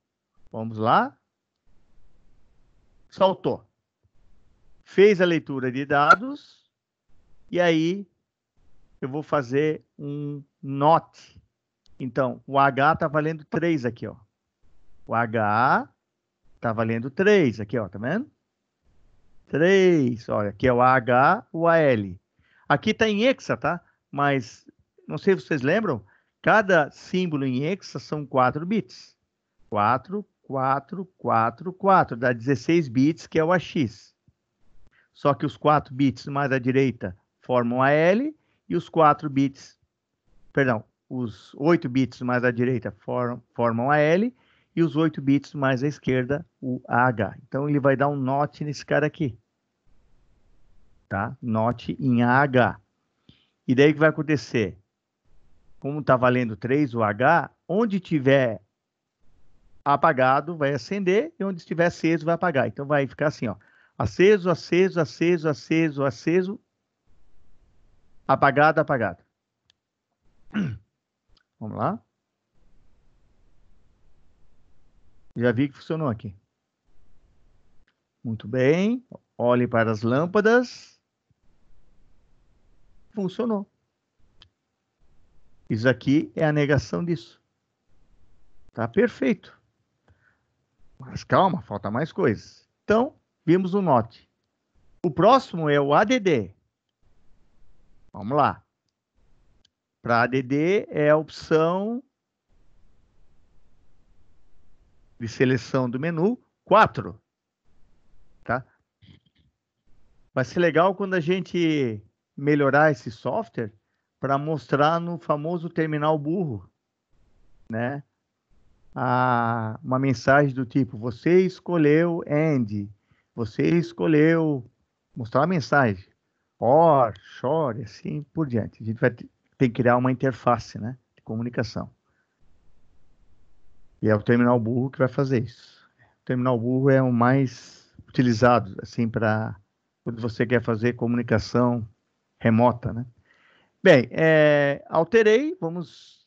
Vamos lá. Saltou. Fez a leitura de dados. E aí, eu vou fazer um not então, o H está valendo 3 aqui, ó. O H está valendo 3 aqui, ó, tá vendo? 3, olha, aqui é o AH, o AL. Aqui está em hexa, tá? Mas, não sei se vocês lembram, cada símbolo em hexa são 4 bits. 4, 4, 4, 4, dá 16 bits, que é o AX. Só que os 4 bits mais à direita formam a L e os 4 bits perdão, os 8 bits mais à direita formam, formam a L e os 8 bits mais à esquerda o AH. Então ele vai dar um NOT nesse cara aqui. Tá? NOT em AH. E daí o que vai acontecer? Como está valendo 3 o H, onde tiver apagado vai acender e onde estiver aceso vai apagar. Então vai ficar assim, ó. Aceso, aceso, aceso, aceso, aceso, apagado, apagado. Vamos lá. Já vi que funcionou aqui. Muito bem. Olhe para as lâmpadas. Funcionou. Isso aqui é a negação disso. Tá perfeito. Mas calma, falta mais coisas. Então, vimos o NOT. O próximo é o ADD. Vamos lá. Para ADD é a opção de seleção do menu 4. Tá? Vai ser legal quando a gente melhorar esse software para mostrar no famoso terminal burro, né? A, uma mensagem do tipo: você escolheu AND, você escolheu mostrar a mensagem, OR, SHORE, assim por diante. A gente vai ter que criar uma interface, né, de comunicação. E é o terminal burro que vai fazer isso. O terminal burro é o mais utilizado, assim, para quando você quer fazer comunicação remota, né? Bem, é, alterei, vamos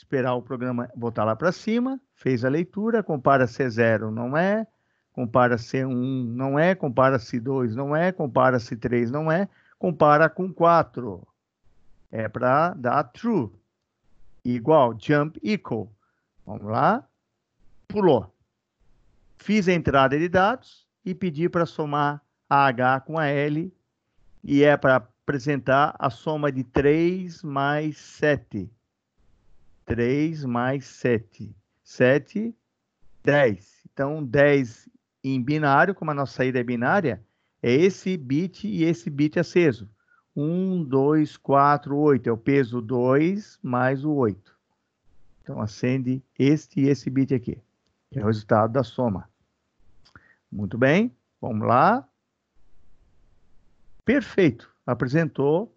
esperar o programa voltar lá para cima, fez a leitura, compara C0, não é, compara C1, não é, compara C2, não é, compara C3, não é, compara com 4. É para dar true. Igual, jump equal. Vamos lá. Pulou. Fiz a entrada de dados e pedi para somar a H com a L. E é para apresentar a soma de 3 mais 7. 3 mais 7. 7, 10. Então, 10 em binário, como a nossa saída é binária, é esse bit e esse bit aceso. 1, 2, 4, 8. É o peso 2 mais o 8. Então, acende este e esse bit aqui. É o resultado da soma. Muito bem. Vamos lá. Perfeito. Apresentou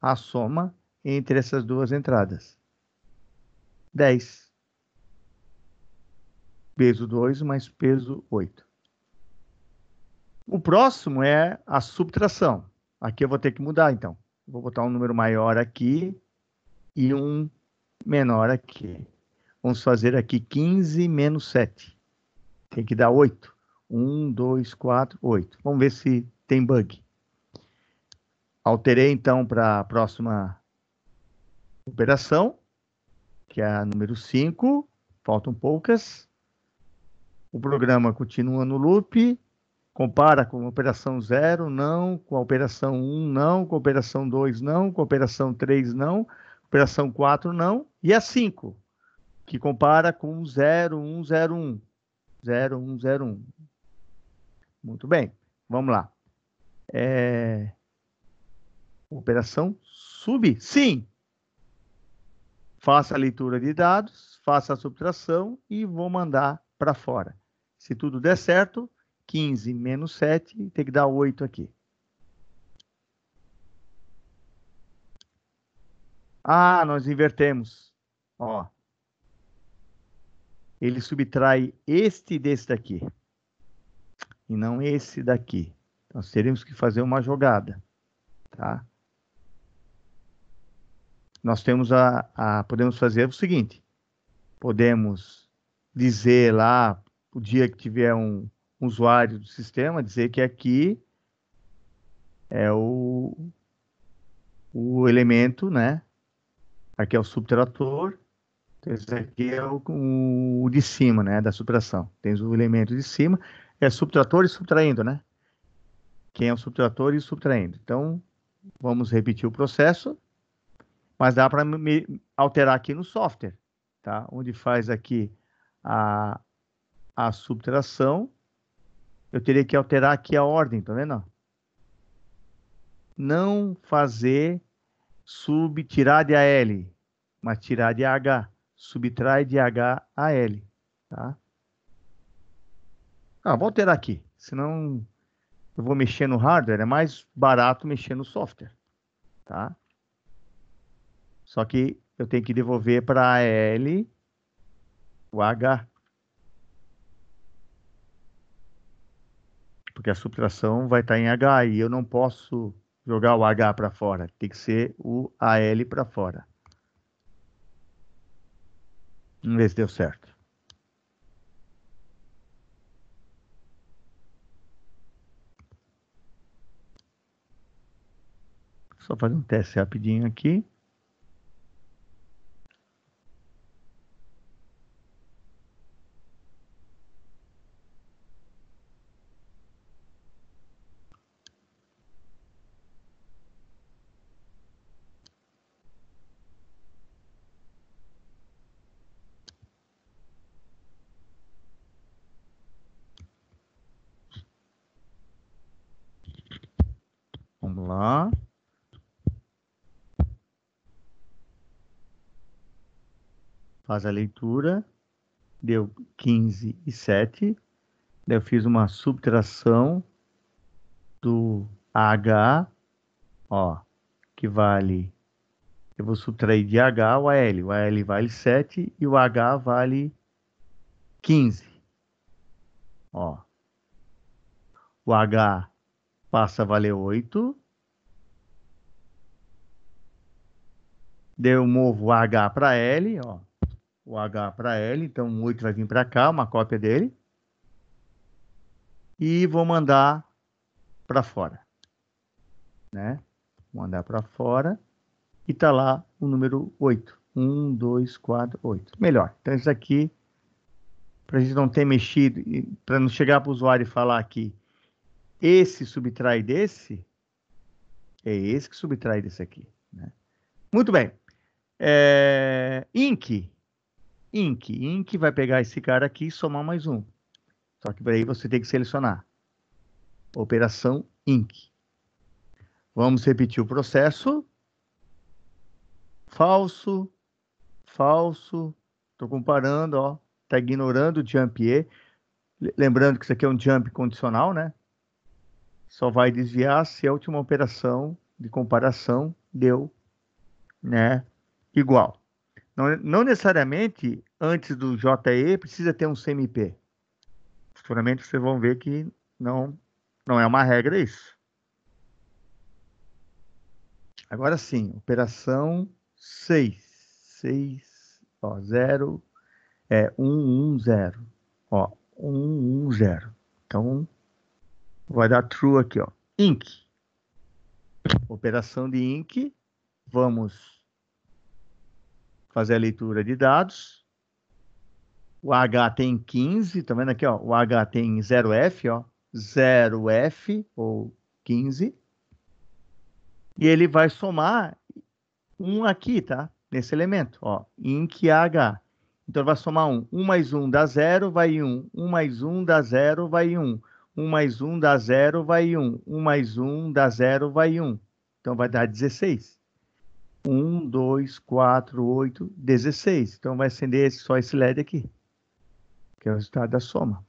a soma entre essas duas entradas. 10. Peso 2 mais peso 8. O próximo é a subtração. Aqui eu vou ter que mudar, então. Vou botar um número maior aqui e um menor aqui. Vamos fazer aqui 15 menos 7. Tem que dar 8. 1, 2, 4, 8. Vamos ver se tem bug. Alterei, então, para a próxima operação, que é a número 5. Faltam poucas. O programa continua no loop. Compara com a operação 0, não. Com a operação 1, um, não. Com a operação 2, não. Com a operação 3, não. Operação 4, não. E a 5 que compara com 0101. 0101. Muito bem, vamos lá. É... Operação sub, sim. Faça a leitura de dados, faça a subtração e vou mandar para fora. Se tudo der certo, 15 menos 7, tem que dar 8 aqui. Ah, nós invertemos. Ó, ele subtrai este desse daqui e não esse daqui. Nós teremos que fazer uma jogada, tá? Nós temos a, a podemos fazer o seguinte: podemos dizer lá o dia que tiver um, um usuário do sistema, dizer que aqui é o, o elemento, né? Aqui é o subtrator esse aqui é o, o, de cima, né, da subtração. Tem o elemento de cima, é subtrator e subtraindo, né? Quem é o subtrator e subtraindo. Então, vamos repetir o processo, mas dá para alterar aqui no software, tá? Onde faz aqui a, a subtração, eu teria que alterar aqui a ordem, tá vendo? Não fazer sub, tirar de AL, mas tirar de H. Subtrai de H a L, tá? Ah, vou alterar aqui, senão eu vou mexer no hardware, é mais barato mexer no software, tá? Só que eu tenho que devolver para L o H. Porque a subtração vai estar em H e eu não posso jogar o H para fora. Tem que ser o AL para fora. Vamos ver se deu certo. Só fazer um teste rapidinho aqui. Vamos lá. Faz a leitura. Deu 15 e 7. Daí eu fiz uma subtração do H, ó, que vale. Eu vou subtrair de H o AL. O AL vale 7 e o H vale 15. Ó. O H passa a valer 8. Deu movo H para L, ó. O H para L, então o 8 vai vir para cá, uma cópia dele. E vou mandar para fora. Né? Vou mandar para fora. E tá lá o número 8. 1, 2, 4, 8. Melhor. Então, isso aqui, para a gente não ter mexido, para não chegar para o usuário e falar aqui, esse subtrai desse, é esse que subtrai desse aqui. Né? Muito bem. É, Inc. Inc. Inc vai pegar esse cara aqui e somar mais um. Só que aí você tem que selecionar. Operação Inc. Vamos repetir o processo. Falso, falso. Estou comparando, ó. Está ignorando o jump E. Lembrando que isso aqui é um jump condicional, né? só vai desviar se a última operação de comparação deu né, igual. Não, não necessariamente antes do JE precisa ter um CMP. Futuramente vocês vão ver que não, não é uma regra isso. Agora sim, operação 6. 6, ó, 0, é 1, 1, 0. Ó, 1, 1, 0. Então, vai dar true aqui, ó. Inc. Operação de inc. Vamos fazer a leitura de dados. O H tem 15, tá vendo aqui, ó? O H tem 0F, ó. 0F ou 15. E ele vai somar um aqui, tá? Nesse elemento, ó. Inc H. Então, vai somar um. 1 mais 1 dá 0, vai 1. 1 mais 1 dá 0, vai 1. 1 mais 1 dá 0, vai 1. 1 mais 1 dá 0, vai 1. Então vai dar 16. 1, 2, 4, 8, 16. Então vai acender só esse LED aqui, que é o resultado da soma.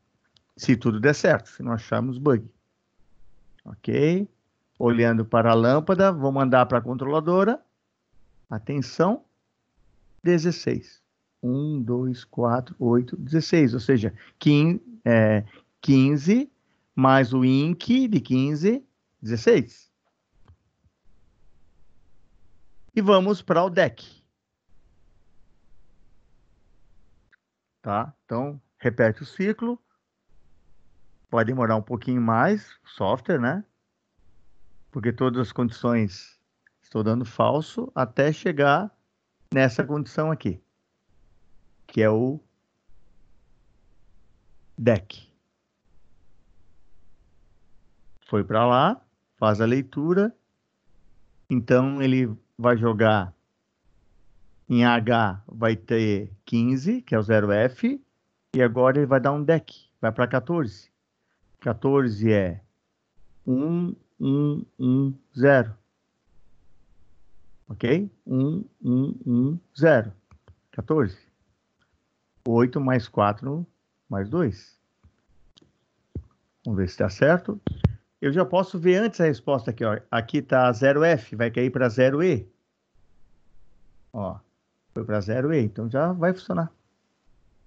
Se tudo der certo, se não acharmos bug. Ok? Olhando para a lâmpada, vou mandar para a controladora. Atenção, 16. 1, 2, 4, 8, 16. Ou seja, 15, é, 15 mais o INC de 15, 16. E vamos para o deck. Tá? Então, repete o ciclo. Pode demorar um pouquinho mais, software, né? Porque todas as condições estou dando falso até chegar nessa condição aqui, que é o deck foi para lá, faz a leitura, então ele vai jogar em H vai ter 15, que é o 0F, e agora ele vai dar um deck, vai para 14. 14 é 1, 1, 1, 0. Ok? 1, 1, 1, 0. 14. 8 mais 4 mais 2. Vamos ver se está certo. Eu já posso ver antes a resposta aqui. Ó. Aqui está 0F, vai cair para 0E. Ó, foi para 0E, então já vai funcionar.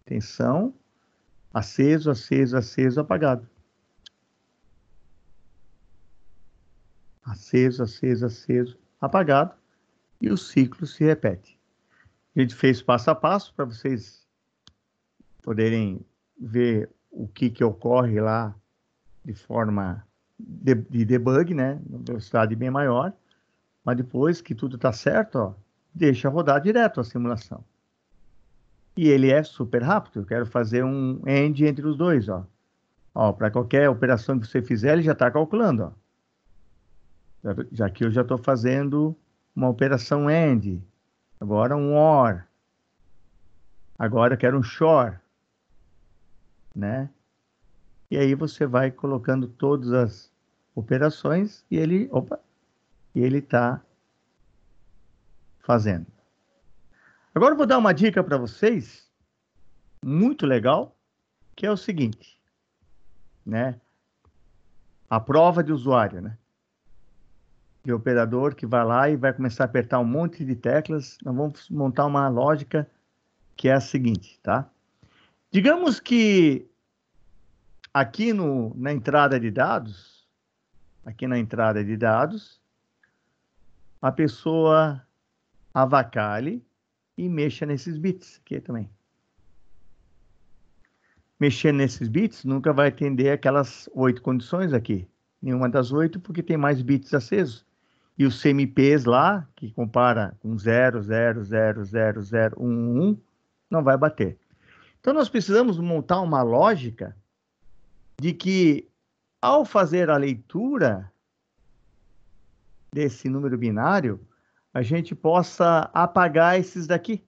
Tensão, aceso, aceso, aceso, apagado. Aceso, aceso, aceso, apagado. E o ciclo se repete. A gente fez passo a passo para vocês poderem ver o que, que ocorre lá de forma de, de debug, né? Velocidade bem maior. Mas depois que tudo está certo, ó, deixa rodar direto a simulação. E ele é super rápido. Eu quero fazer um end entre os dois, ó. Ó, para qualquer operação que você fizer, ele já está calculando, ó. Já que eu já estou fazendo uma operação end, agora um or, agora eu quero um shore, né? E aí você vai colocando todas as operações e ele, opa, e ele está fazendo. Agora eu vou dar uma dica para vocês, muito legal, que é o seguinte, né? A prova de usuário, né? De operador que vai lá e vai começar a apertar um monte de teclas. Nós vamos montar uma lógica que é a seguinte, tá? Digamos que aqui no, na entrada de dados, aqui na entrada de dados, a pessoa avacalhe e mexa nesses bits aqui também. Mexendo nesses bits nunca vai atender aquelas oito condições aqui. Nenhuma das oito, porque tem mais bits acesos. E os CMPs lá, que compara com 0, 0, 0, 0, 0, 1, 1, não vai bater. Então, nós precisamos montar uma lógica de que, ao fazer a leitura desse número binário, a gente possa apagar esses daqui.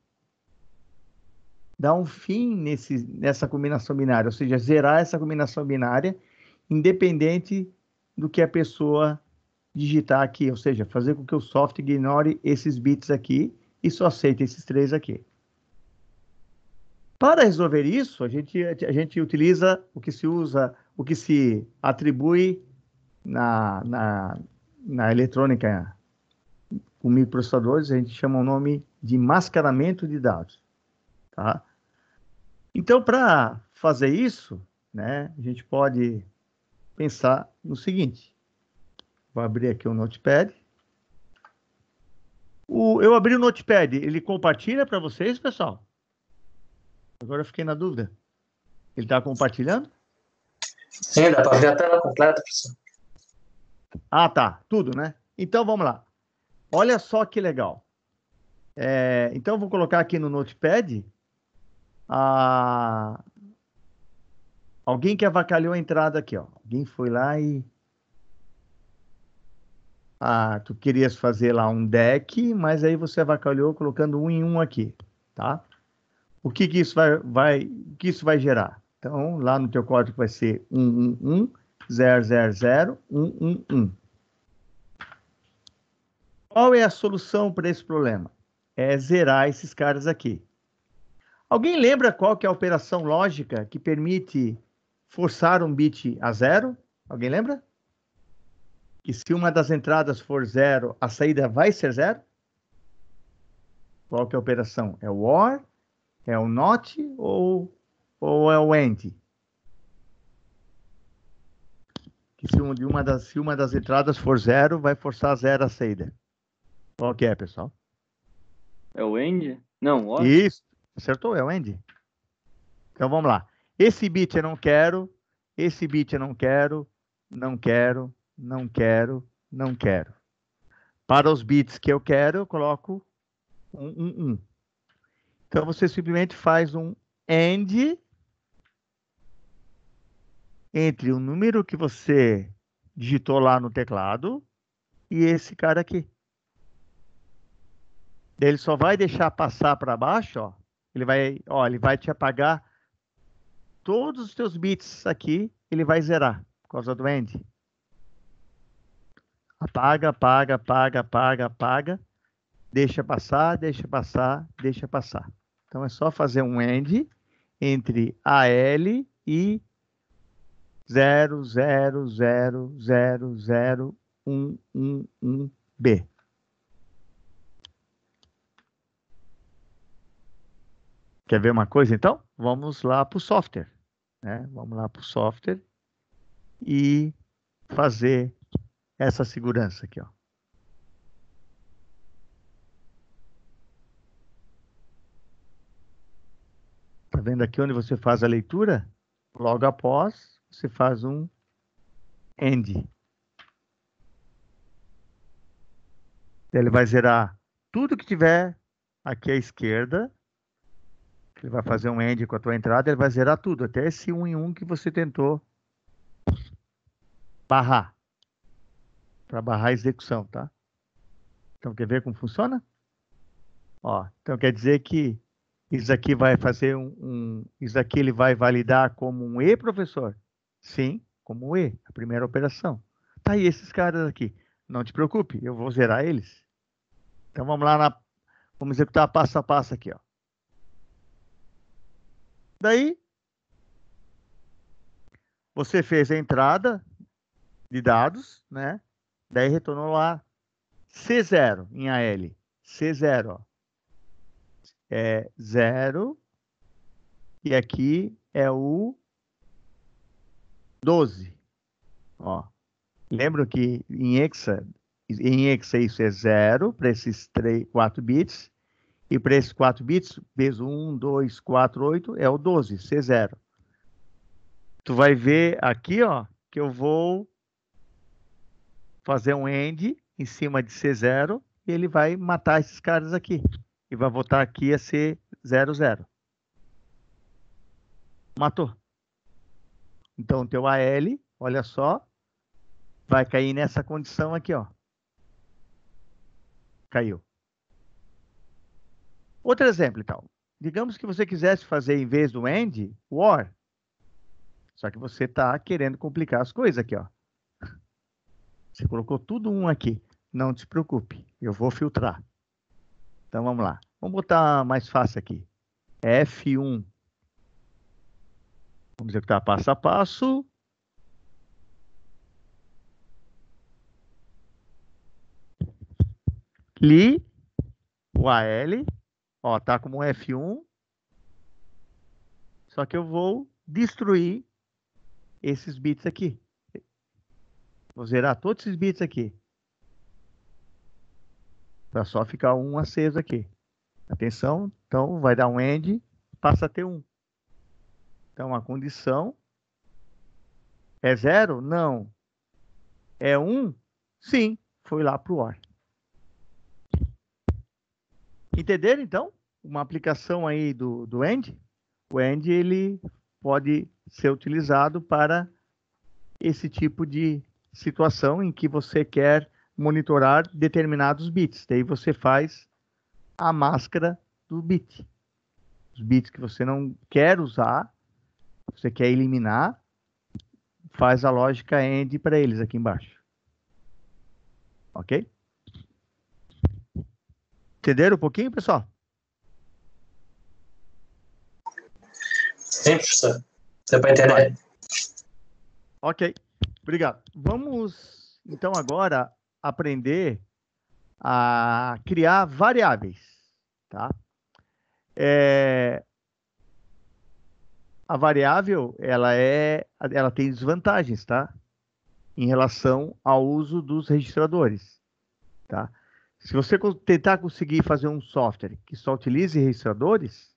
Dar um fim nesse, nessa combinação binária, ou seja, zerar essa combinação binária, independente do que a pessoa digitar aqui, ou seja, fazer com que o software ignore esses bits aqui e só aceite esses três aqui. Para resolver isso, a gente, a gente utiliza o que se usa, o que se atribui na, na, na eletrônica com microprocessadores, a gente chama o nome de mascaramento de dados. Tá? Então, para fazer isso, né, a gente pode pensar no seguinte. Vou abrir aqui o Notepad. O, eu abri o Notepad, ele compartilha para vocês, pessoal? Agora eu fiquei na dúvida. Ele está compartilhando? Sim, dá para ver a tela completa, professor. Ah, tá. Tudo, né? Então vamos lá. Olha só que legal. É, então eu vou colocar aqui no Notepad a... alguém que avacalhou a entrada aqui, ó. Alguém foi lá e ah, tu querias fazer lá um deck, mas aí você avacalhou colocando um em um aqui, tá? o que, que isso vai, vai, que isso vai gerar? Então, lá no teu código vai ser 111 000 111. Qual é a solução para esse problema? É zerar esses caras aqui. Alguém lembra qual que é a operação lógica que permite forçar um bit a zero? Alguém lembra? Que se uma das entradas for zero, a saída vai ser zero? Qual que é a operação? É o OR é o not ou, ou é o end? Que se, um, uma das, se uma das entradas for zero, vai forçar zero a saída. Qual que é, pessoal? É o end? Não, o Isso, acertou, é o end. Então vamos lá. Esse bit eu não quero, esse bit eu não quero, não quero, não quero, não quero. Para os bits que eu quero, eu coloco um, um, um. Então você simplesmente faz um AND entre o número que você digitou lá no teclado e esse cara aqui. Ele só vai deixar passar para baixo, ó. Ele vai, ó, ele vai te apagar todos os teus bits aqui, ele vai zerar por causa do end. Apaga, apaga, apaga, apaga, apaga. deixa passar, deixa passar, deixa passar. Então é só fazer um AND entre AL e 0, 0, 0, 0, 0, 1, 1, 1, B. Quer ver uma coisa então? Vamos lá para o software. Né? Vamos lá para o software e fazer essa segurança aqui. Ó. Tá vendo aqui onde você faz a leitura? Logo após, você faz um end. Ele vai zerar tudo que tiver aqui à esquerda ele vai fazer um end com a tua entrada, ele vai zerar tudo, até esse 1 em 1 que você tentou barrar. Para barrar a execução, tá? Então, quer ver como funciona? Ó, então quer dizer que isso aqui vai fazer um, um, Isso aqui ele vai validar como um E, professor? Sim, como um E, a primeira operação. Tá aí esses caras aqui. Não te preocupe, eu vou zerar eles. Então vamos lá na. Vamos executar passo a passo aqui, ó. Daí, você fez a entrada de dados, né? Daí retornou lá C0 em AL. C0, ó. É 0. E aqui é o 12. Ó. Lembra que em hexa, em hexa isso é 0 para esses 3, 4 bits. E para esses 4 bits, peso 1, 2, 4, 8 é o 12, C0. Tu vai ver aqui, ó, que eu vou fazer um AND em cima de C0 e ele vai matar esses caras aqui. E vai voltar aqui a ser 00. Matou. Então, teu AL, olha só, vai cair nessa condição aqui, ó. Caiu. Outro exemplo, então. Digamos que você quisesse fazer, em vez do AND, o OR. Só que você está querendo complicar as coisas aqui, ó. Você colocou tudo um aqui. Não te preocupe, eu vou filtrar. Então, vamos lá. Vamos botar mais fácil aqui. F1. Vamos executar passo a passo. Li, o AL, Ó, tá como um F1. Só que eu vou destruir esses bits aqui. Vou zerar todos esses bits aqui. Para só ficar um aceso aqui. Atenção, então vai dar um end, passa a ter um. Então a condição é zero? Não. É um? Sim, foi lá para o OR. Entenderam, então? Uma aplicação aí do, do End. O End, ele pode ser utilizado para esse tipo de situação em que você quer monitorar determinados bits. Daí você faz a máscara do bit. Os bits que você não quer usar, você quer eliminar, faz a lógica AND para eles aqui embaixo. Ok? Entenderam um pouquinho, pessoal? Sim, professor. Deu para entender. Ok, obrigado. Vamos, então, agora aprender a criar variáveis, tá? É, a variável, ela é, ela tem desvantagens, tá? Em relação ao uso dos registradores, tá? Se você tentar conseguir fazer um software que só utilize registradores,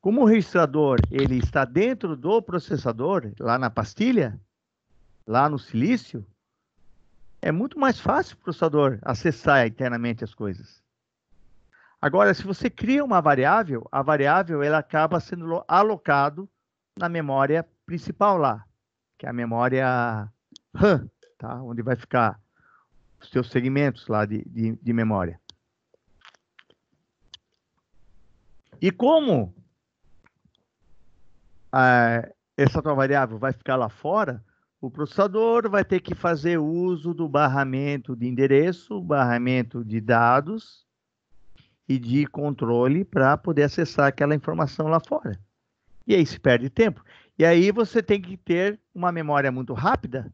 como o registrador ele está dentro do processador, lá na pastilha, lá no silício, é muito mais fácil o processador acessar internamente as coisas. Agora, se você cria uma variável, a variável ela acaba sendo alocado na memória principal lá, que é a memória RAM, tá? onde vai ficar os seus segmentos lá de, de, de memória. E como ah, essa tua variável vai ficar lá fora, o processador vai ter que fazer uso do barramento de endereço, barramento de dados, e de controle para poder acessar aquela informação lá fora. E aí se perde tempo. E aí você tem que ter uma memória muito rápida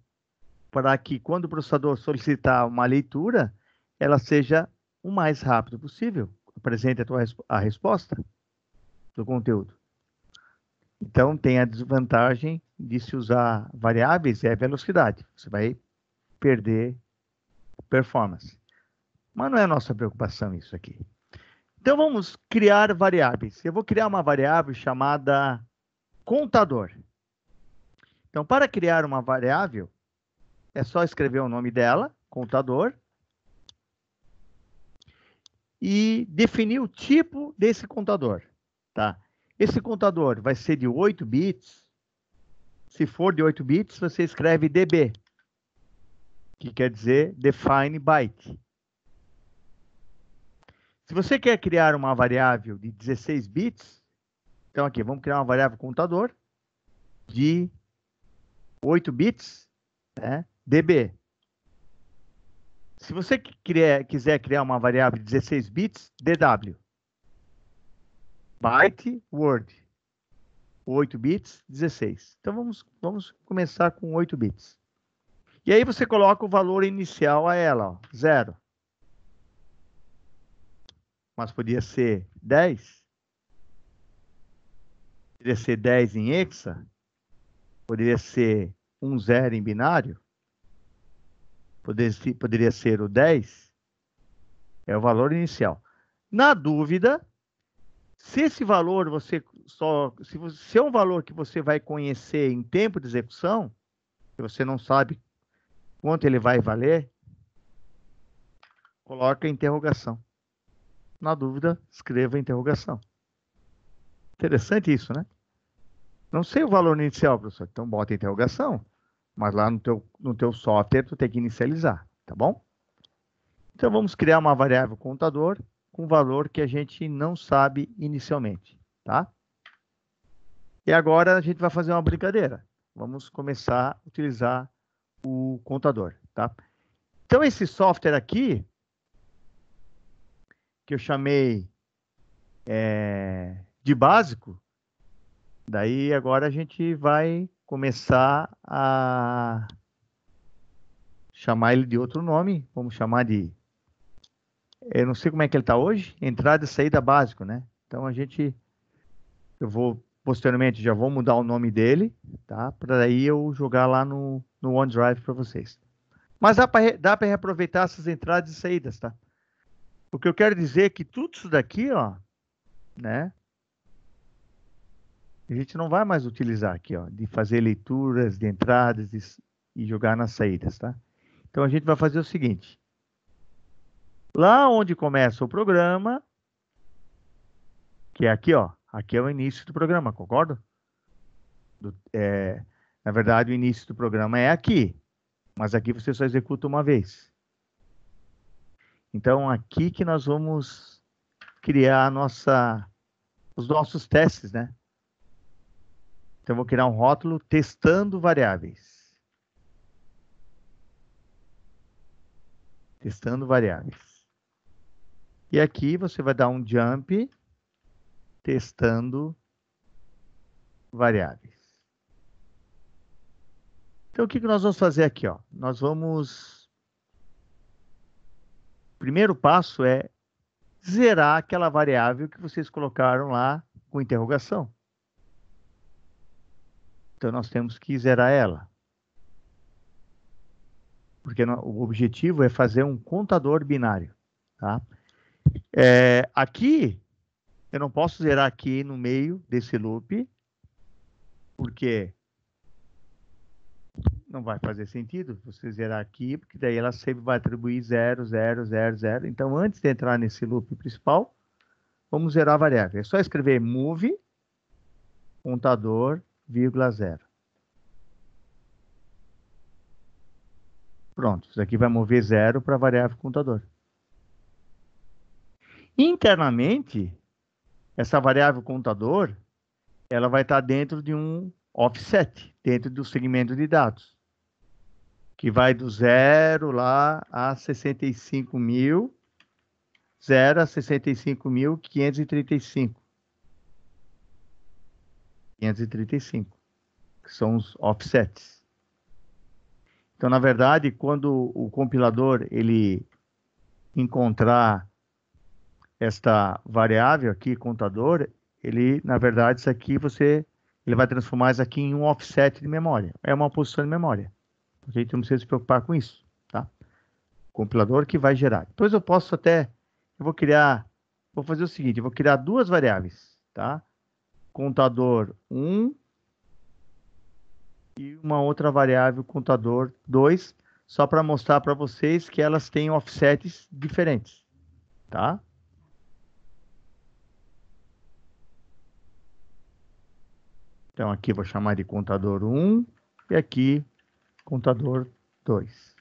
para que quando o processador solicitar uma leitura, ela seja o mais rápido possível, apresente a, tua, a resposta do conteúdo. Então tem a desvantagem de se usar variáveis é a velocidade. Você vai perder performance. Mas não é nossa preocupação isso aqui. Então vamos criar variáveis. Eu vou criar uma variável chamada contador. Então, para criar uma variável, é só escrever o nome dela, contador, e definir o tipo desse contador. Tá? Esse contador vai ser de 8 bits. Se for de 8 bits, você escreve DB, que quer dizer define byte. Se você quer criar uma variável de 16 bits, então aqui, vamos criar uma variável contador de 8 bits, né, dB. Se você quiser criar uma variável de 16 bits, dw. Byte word. 8 bits, 16. Então vamos, vamos começar com 8 bits. E aí você coloca o valor inicial a ela, ó, zero mas podia ser 10. Poderia ser 10 em hexa. Poderia ser um zero em binário. Poderia, ser o 10. É o valor inicial. Na dúvida, se esse valor você só. Se, se é um valor que você vai conhecer em tempo de execução, que você não sabe quanto ele vai valer, coloca interrogação. Na dúvida, escreva interrogação. Interessante isso, né? Não sei o valor inicial, professor. Então, bota interrogação. Mas lá no teu, no teu software, tu tem que inicializar, tá bom? Então, vamos criar uma variável contador com valor que a gente não sabe inicialmente, tá? E agora a gente vai fazer uma brincadeira. Vamos começar a utilizar o contador, tá? Então, esse software aqui, que eu chamei é, de básico, daí agora a gente vai começar a chamar ele de outro nome, vamos chamar de, eu não sei como é que ele está hoje, entrada e saída básico, né? Então a gente, eu vou posteriormente já vou mudar o nome dele, tá? Para daí eu jogar lá no, no OneDrive para vocês. Mas dá para reaproveitar essas entradas e saídas, tá? O que eu quero dizer é que tudo isso daqui, ó, né? A gente não vai mais utilizar aqui, ó, de fazer leituras de entradas e, e jogar nas saídas, tá? Então a gente vai fazer o seguinte. Lá onde começa o programa, que é aqui, ó, aqui é o início do programa, concorda? Do, é, na verdade, o início do programa é aqui, mas aqui você só executa uma vez. Então, aqui que nós vamos criar nossa, os nossos testes, né? Então, eu vou criar um rótulo testando variáveis. Testando variáveis. E aqui você vai dar um jump testando variáveis. Então, o que, que nós vamos fazer aqui? Ó? Nós vamos primeiro passo é zerar aquela variável que vocês colocaram lá com interrogação. Então, nós temos que zerar ela. Porque o objetivo é fazer um contador binário. Tá? É, aqui, eu não posso zerar aqui no meio desse loop, porque não vai fazer sentido você zerar aqui, porque daí ela sempre vai atribuir 0, 0, 0, 0. Então, antes de entrar nesse loop principal, vamos zerar a variável. É só escrever move, contador, vírgula, zero. Pronto, isso aqui vai mover zero para a variável contador. Internamente, essa variável contador, ela vai estar dentro de um offset, dentro do segmento de dados que vai do zero lá a 65 mil zera 65.535. 535, que são os offsets. Então, na verdade, quando o compilador ele encontrar esta variável aqui, contador, ele, na verdade, isso aqui você, ele vai transformar isso aqui em um offset de memória. É uma posição de memória. A gente não precisa se preocupar com isso, tá? O compilador que vai gerar. Depois eu posso até, eu vou criar, vou fazer o seguinte, eu vou criar duas variáveis, tá? Contador 1 e uma outra variável, contador 2, só para mostrar para vocês que elas têm offsets diferentes, tá? Então, aqui vou chamar de contador 1 e aqui contador 2.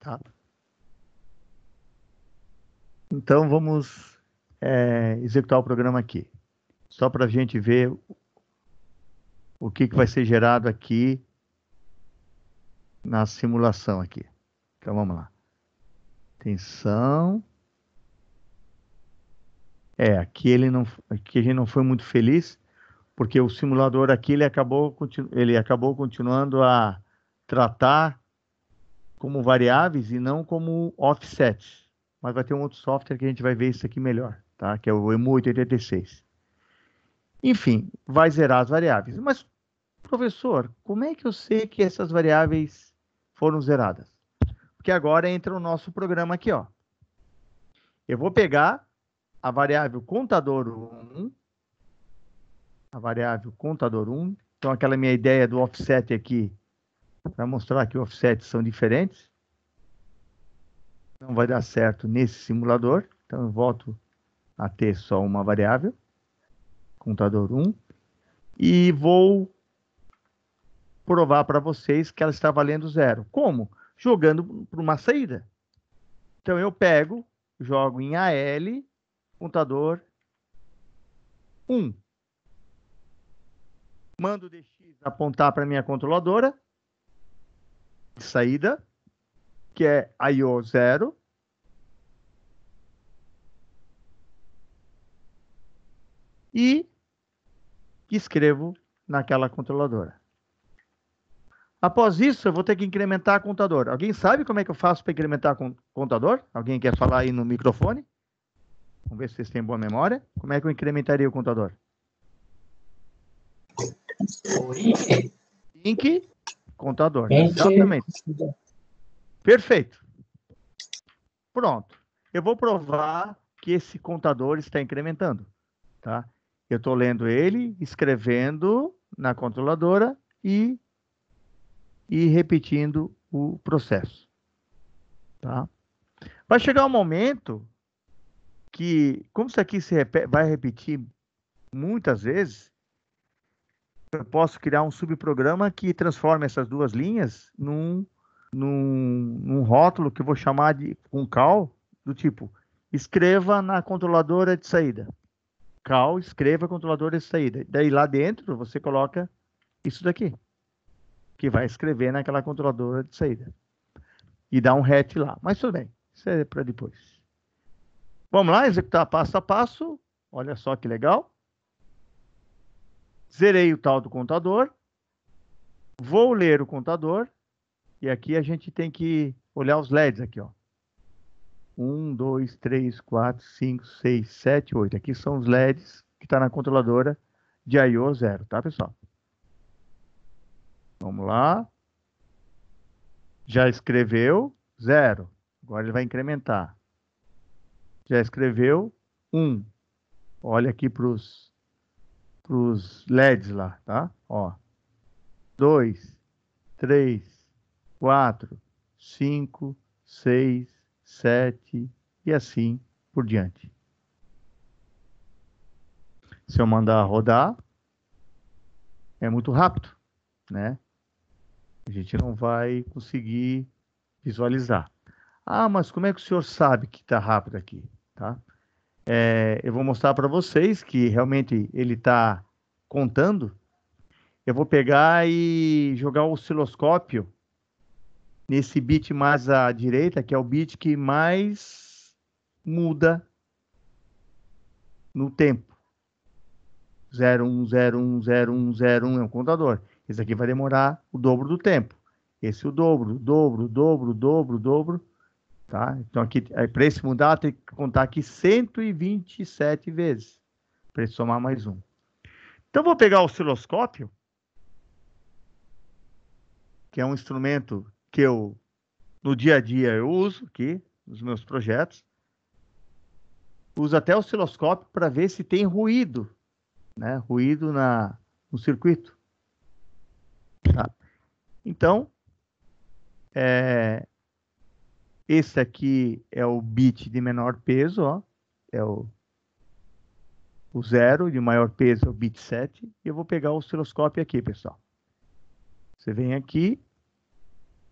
Tá? Então, vamos é, executar o programa aqui. Só para a gente ver o que, que vai ser gerado aqui na simulação aqui. Então, vamos lá. Atenção. É, aqui ele não, aqui a gente não foi muito feliz, porque o simulador aqui ele acabou, ele acabou continuando a tratar como variáveis e não como offsets. Mas vai ter um outro software que a gente vai ver isso aqui melhor, tá? Que é o EMU86. Enfim, vai zerar as variáveis. Mas, professor, como é que eu sei que essas variáveis foram zeradas? Porque agora entra o nosso programa aqui, ó. Eu vou pegar a variável contador 1, a variável contador 1, então aquela minha ideia do offset aqui, para mostrar que offsets são diferentes, não vai dar certo nesse simulador, então eu volto a ter só uma variável, contador 1, e vou provar para vocês que ela está valendo zero. Como? Jogando para uma saída. Então eu pego, jogo em AL contador 1. Mando o DX apontar para minha controladora de saída, que é IO 0. E escrevo naquela controladora. Após isso, eu vou ter que incrementar a contador. Alguém sabe como é que eu faço para incrementar a contador? Alguém quer falar aí no microfone? Vamos ver se vocês têm boa memória. Como é que eu incrementaria o contador? Link, contador. Exatamente. Perfeito. Pronto. Eu vou provar que esse contador está incrementando. Tá? Eu estou lendo ele, escrevendo na controladora e, e repetindo o processo. Tá? Vai chegar um momento que, como isso aqui se vai repetir muitas vezes, eu posso criar um subprograma que transforme essas duas linhas num, num, num rótulo que eu vou chamar de um call, do tipo, escreva na controladora de saída. Call, escreva controladora de saída. Daí lá dentro você coloca isso daqui, que vai escrever naquela controladora de saída. E dá um hat lá. Mas tudo bem, isso é para depois. Vamos lá, executar passo a passo. Olha só que legal. Zerei o tal do contador. Vou ler o contador. E aqui a gente tem que olhar os LEDs aqui, ó. 1, 2, 3, 4, 5, 6, 7, 8. Aqui são os LEDs que está na controladora de I.O. 0, tá, pessoal? Vamos lá. Já escreveu, zero. Agora ele vai incrementar. Já escreveu? Um. Olha aqui para os LEDs lá, tá? Ó. Dois, três, quatro, cinco, seis, sete e assim por diante. Se eu mandar rodar, é muito rápido, né? A gente não vai conseguir visualizar. Ah, mas como é que o senhor sabe que está rápido aqui? Tá? É, eu vou mostrar para vocês que realmente ele está contando. Eu vou pegar e jogar o osciloscópio nesse bit mais à direita, que é o bit que mais muda no tempo. 01010101 é um contador. Esse aqui vai demorar o dobro do tempo. Esse é o dobro, dobro, dobro, dobro, dobro. Tá? Então, aqui, para esse mudar, tem que contar aqui 127 vezes. Para ele somar mais um. Então, vou pegar o osciloscópio, que é um instrumento que eu, no dia a dia, eu uso aqui, nos meus projetos. Uso até osciloscópio para ver se tem ruído, né? Ruído na, no circuito. Tá? Então, é, esse aqui é o bit de menor peso, ó, é o, o zero, de maior peso é o bit 7, e eu vou pegar o osciloscópio aqui, pessoal. Você vem aqui,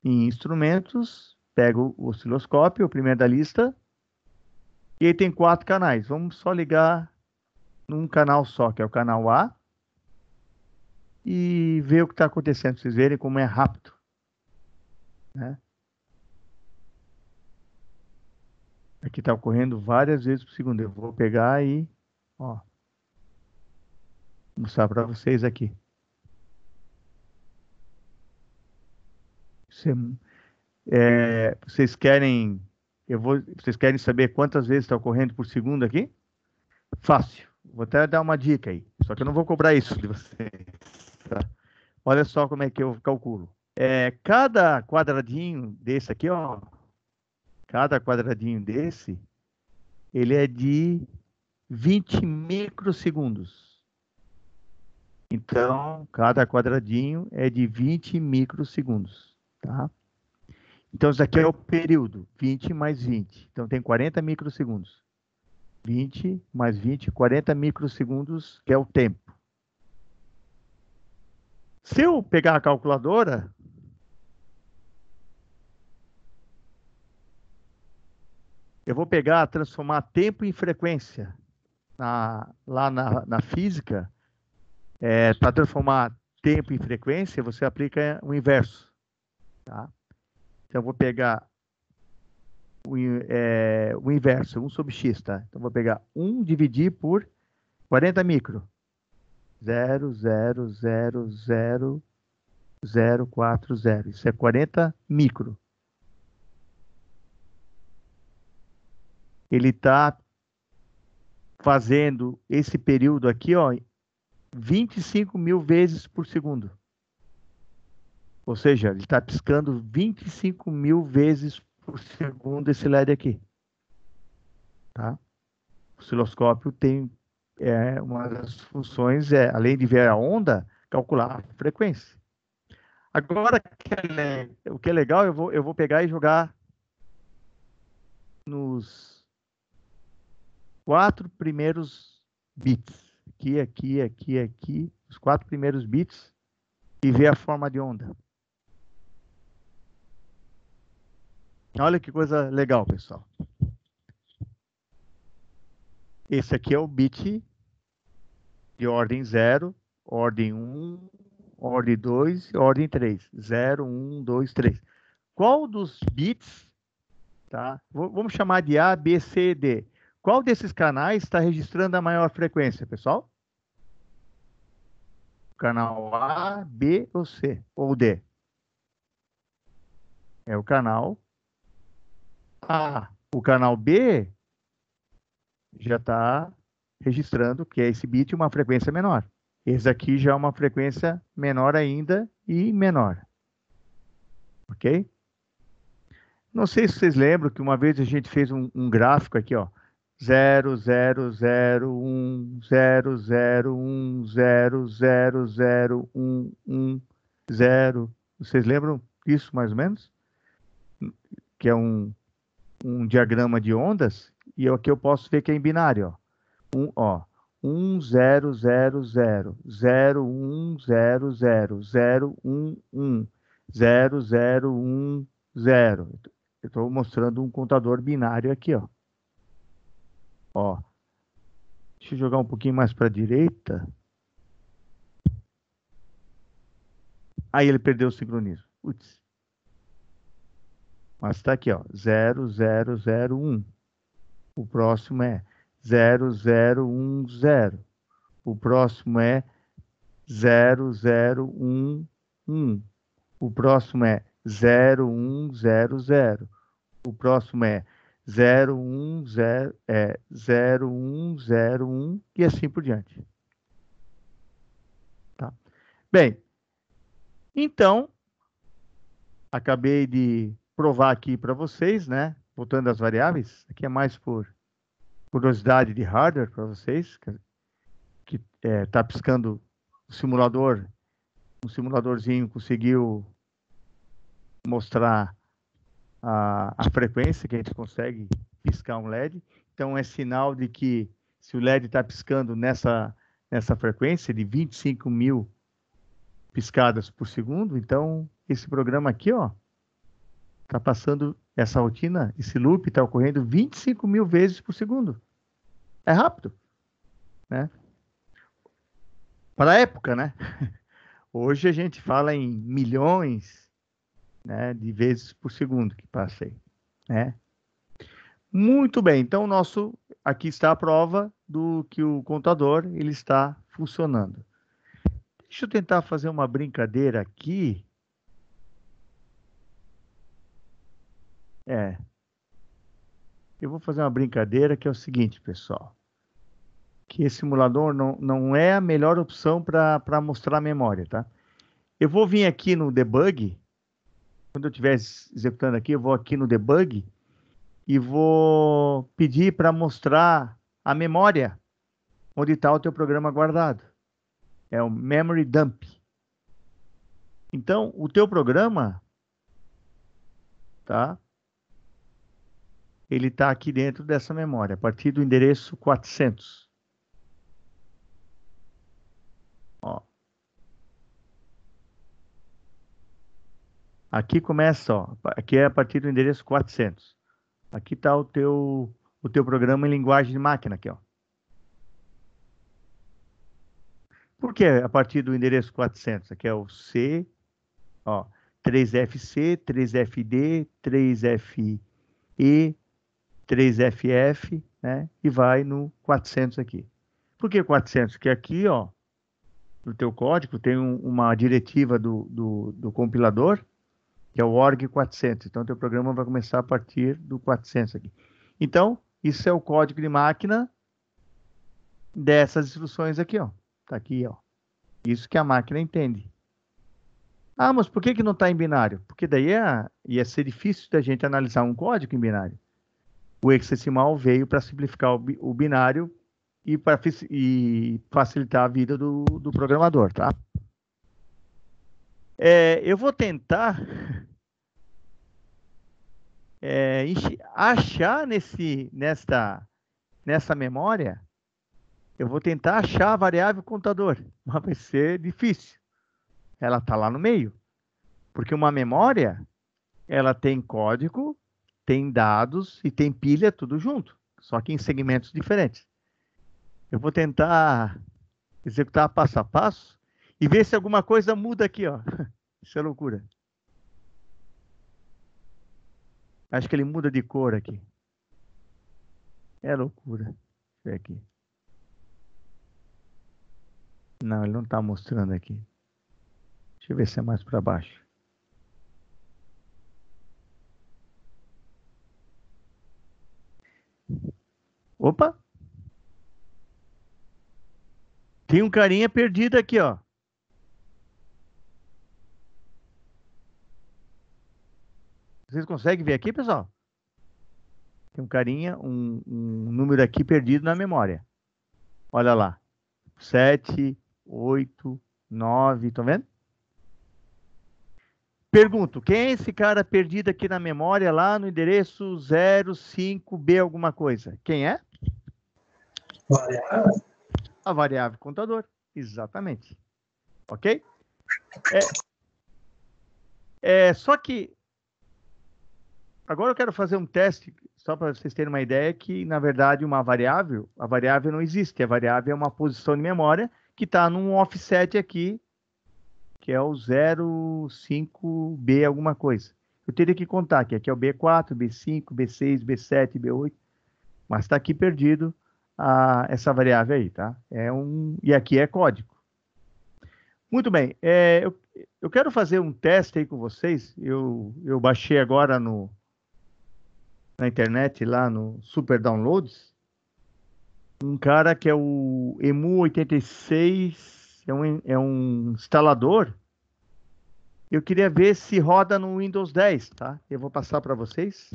em instrumentos, pega o osciloscópio, o primeiro da lista, e aí tem quatro canais. Vamos só ligar num canal só, que é o canal A, e ver o que está acontecendo, vocês verem como é rápido. Né? Aqui está ocorrendo várias vezes por segundo. Eu vou pegar e ó, mostrar para vocês aqui. É, vocês querem eu vou, vocês querem saber quantas vezes está ocorrendo por segundo aqui? Fácil. Vou até dar uma dica aí. Só que eu não vou cobrar isso de vocês. Tá? Olha só como é que eu calculo. É, cada quadradinho desse aqui, ó, cada quadradinho desse, ele é de 20 microsegundos. Então, cada quadradinho é de 20 microsegundos, tá? Então, isso aqui é o período, 20 mais 20. Então, tem 40 microsegundos. 20 mais 20, 40 microsegundos, que é o tempo. Se eu pegar a calculadora, eu vou pegar, transformar tempo em frequência. Na, lá na, na física, é, para transformar tempo em frequência, você aplica o inverso. Tá? Então, eu vou pegar o, é, o inverso, 1 sobre x, tá? Então, vou pegar 1 dividir por 40 micro. 0, 0, 0, 0, 0, 4, 0. Isso é 40 micro. Ele está fazendo esse período aqui, ó, 25 mil vezes por segundo. Ou seja, ele está piscando 25 mil vezes por segundo esse LED aqui. Tá? O osciloscópio tem é, uma das funções, é, além de ver a onda, calcular a frequência. Agora, o que é legal, eu vou, eu vou pegar e jogar nos quatro primeiros bits. Aqui, aqui, aqui, aqui, os quatro primeiros bits e ver a forma de onda. Olha que coisa legal, pessoal. Esse aqui é o bit de ordem 0, ordem 1, um, ordem 2 e ordem 3. 0, 1, 2, 3. Qual dos bits, tá? Vamos chamar de A, B, C, D. Qual desses canais está registrando a maior frequência, pessoal? Canal A, B ou C? Ou D? É o canal ah, o canal B já está registrando que é esse bit uma frequência menor. Esse aqui já é uma frequência menor ainda e menor. Ok? Não sei se vocês lembram que uma vez a gente fez um, um gráfico aqui, ó. 0, 0, 0, 1, 0, 0, 1, 0, 0, 0, 1, 1, 0. Vocês lembram disso mais ou menos? Que é um, um diagrama de ondas e aqui eu posso ver que é em binário. Ó. Um, ó, 1, 0, 0, 0, 0, 1, 0, 0, 0, 1, 1, 0, 0, 1, 0. Eu estou mostrando um contador binário aqui, ó. Ó. Deixa eu jogar um pouquinho mais para a direita. Aí ele perdeu o sincronismo. Putz. Mas está aqui, ó, 0001. O próximo é 0010. O próximo é 0011. O próximo é 0100. O próximo é 010 é 0101 e assim por diante. Tá? Bem, então acabei de provar aqui para vocês, né? Voltando às variáveis, aqui é mais por curiosidade de hardware para vocês, que está é, tá piscando o simulador, um simuladorzinho conseguiu mostrar a, a frequência que a gente consegue piscar um LED. Então, é sinal de que se o LED está piscando nessa, nessa frequência de 25 mil piscadas por segundo, então esse programa aqui, ó, está passando essa rotina, esse loop está ocorrendo 25 mil vezes por segundo. É rápido, né? Para a época, né? Hoje a gente fala em milhões né, de vezes por segundo que passei, né? Muito bem, então nosso aqui está a prova do que o contador ele está funcionando. Deixa eu tentar fazer uma brincadeira aqui. É. Eu vou fazer uma brincadeira que é o seguinte, pessoal. Que esse simulador não, não é a melhor opção para mostrar a memória, tá? Eu vou vir aqui no debug quando eu estiver executando aqui, eu vou aqui no debug e vou pedir para mostrar a memória onde está o teu programa guardado. É o memory dump. Então, o teu programa, tá? Ele está aqui dentro dessa memória, a partir do endereço 400. Ó. Aqui começa, ó, aqui é a partir do endereço 400. Aqui está o teu, o teu programa em linguagem de máquina, aqui, ó. Por que a partir do endereço 400? Aqui é o C, ó, 3FC, 3FD, 3FE, 3FF, né? E vai no 400 aqui. Por que 400? Porque aqui, ó, no teu código tem um, uma diretiva do, do, do compilador que é o org 400. Então, teu programa vai começar a partir do 400 aqui. Então, isso é o código de máquina dessas instruções aqui, ó. Tá aqui, ó. Isso que a máquina entende. Ah, mas por que, que não está em binário? Porque daí é, ia ser difícil da gente analisar um código em binário. O hexadecimal veio para simplificar o, o binário e para facilitar a vida do, do programador, tá? É, eu vou tentar é, achar nesse, nesta, nessa memória, eu vou tentar achar a variável contador, mas vai ser difícil. Ela está lá no meio. Porque uma memória, ela tem código, tem dados e tem pilha tudo junto, só que em segmentos diferentes. Eu vou tentar executar passo a passo e ver se alguma coisa muda aqui, ó. Isso é loucura. Acho que ele muda de cor aqui. É loucura. Deixa eu ver aqui. Não, ele não está mostrando aqui. Deixa eu ver se é mais para baixo. Opa! Tem um carinha perdido aqui, ó. Vocês conseguem ver aqui, pessoal? Tem um carinha, um, um número aqui perdido na memória. Olha lá. 7, 8, 9, estão vendo? Pergunto, quem é esse cara perdido aqui na memória, lá no endereço 05B alguma coisa? Quem é? Variável. A variável contador, exatamente. Ok? É, é, só que Agora eu quero fazer um teste, só para vocês terem uma ideia, que na verdade uma variável, a variável não existe, a variável é uma posição de memória que está num offset aqui, que é o 05B alguma coisa. eu teria que contar que aqui é o B4, B5, B6, B7, B8, mas está aqui perdido a, essa variável aí, tá? É um, e aqui é código. Muito bem, é, eu, eu quero fazer um teste aí com vocês, eu, eu baixei agora no, na internet, lá no Super Downloads, um cara que é o EMU86, é um, é um instalador, eu queria ver se roda no Windows 10, tá? Eu vou passar para vocês,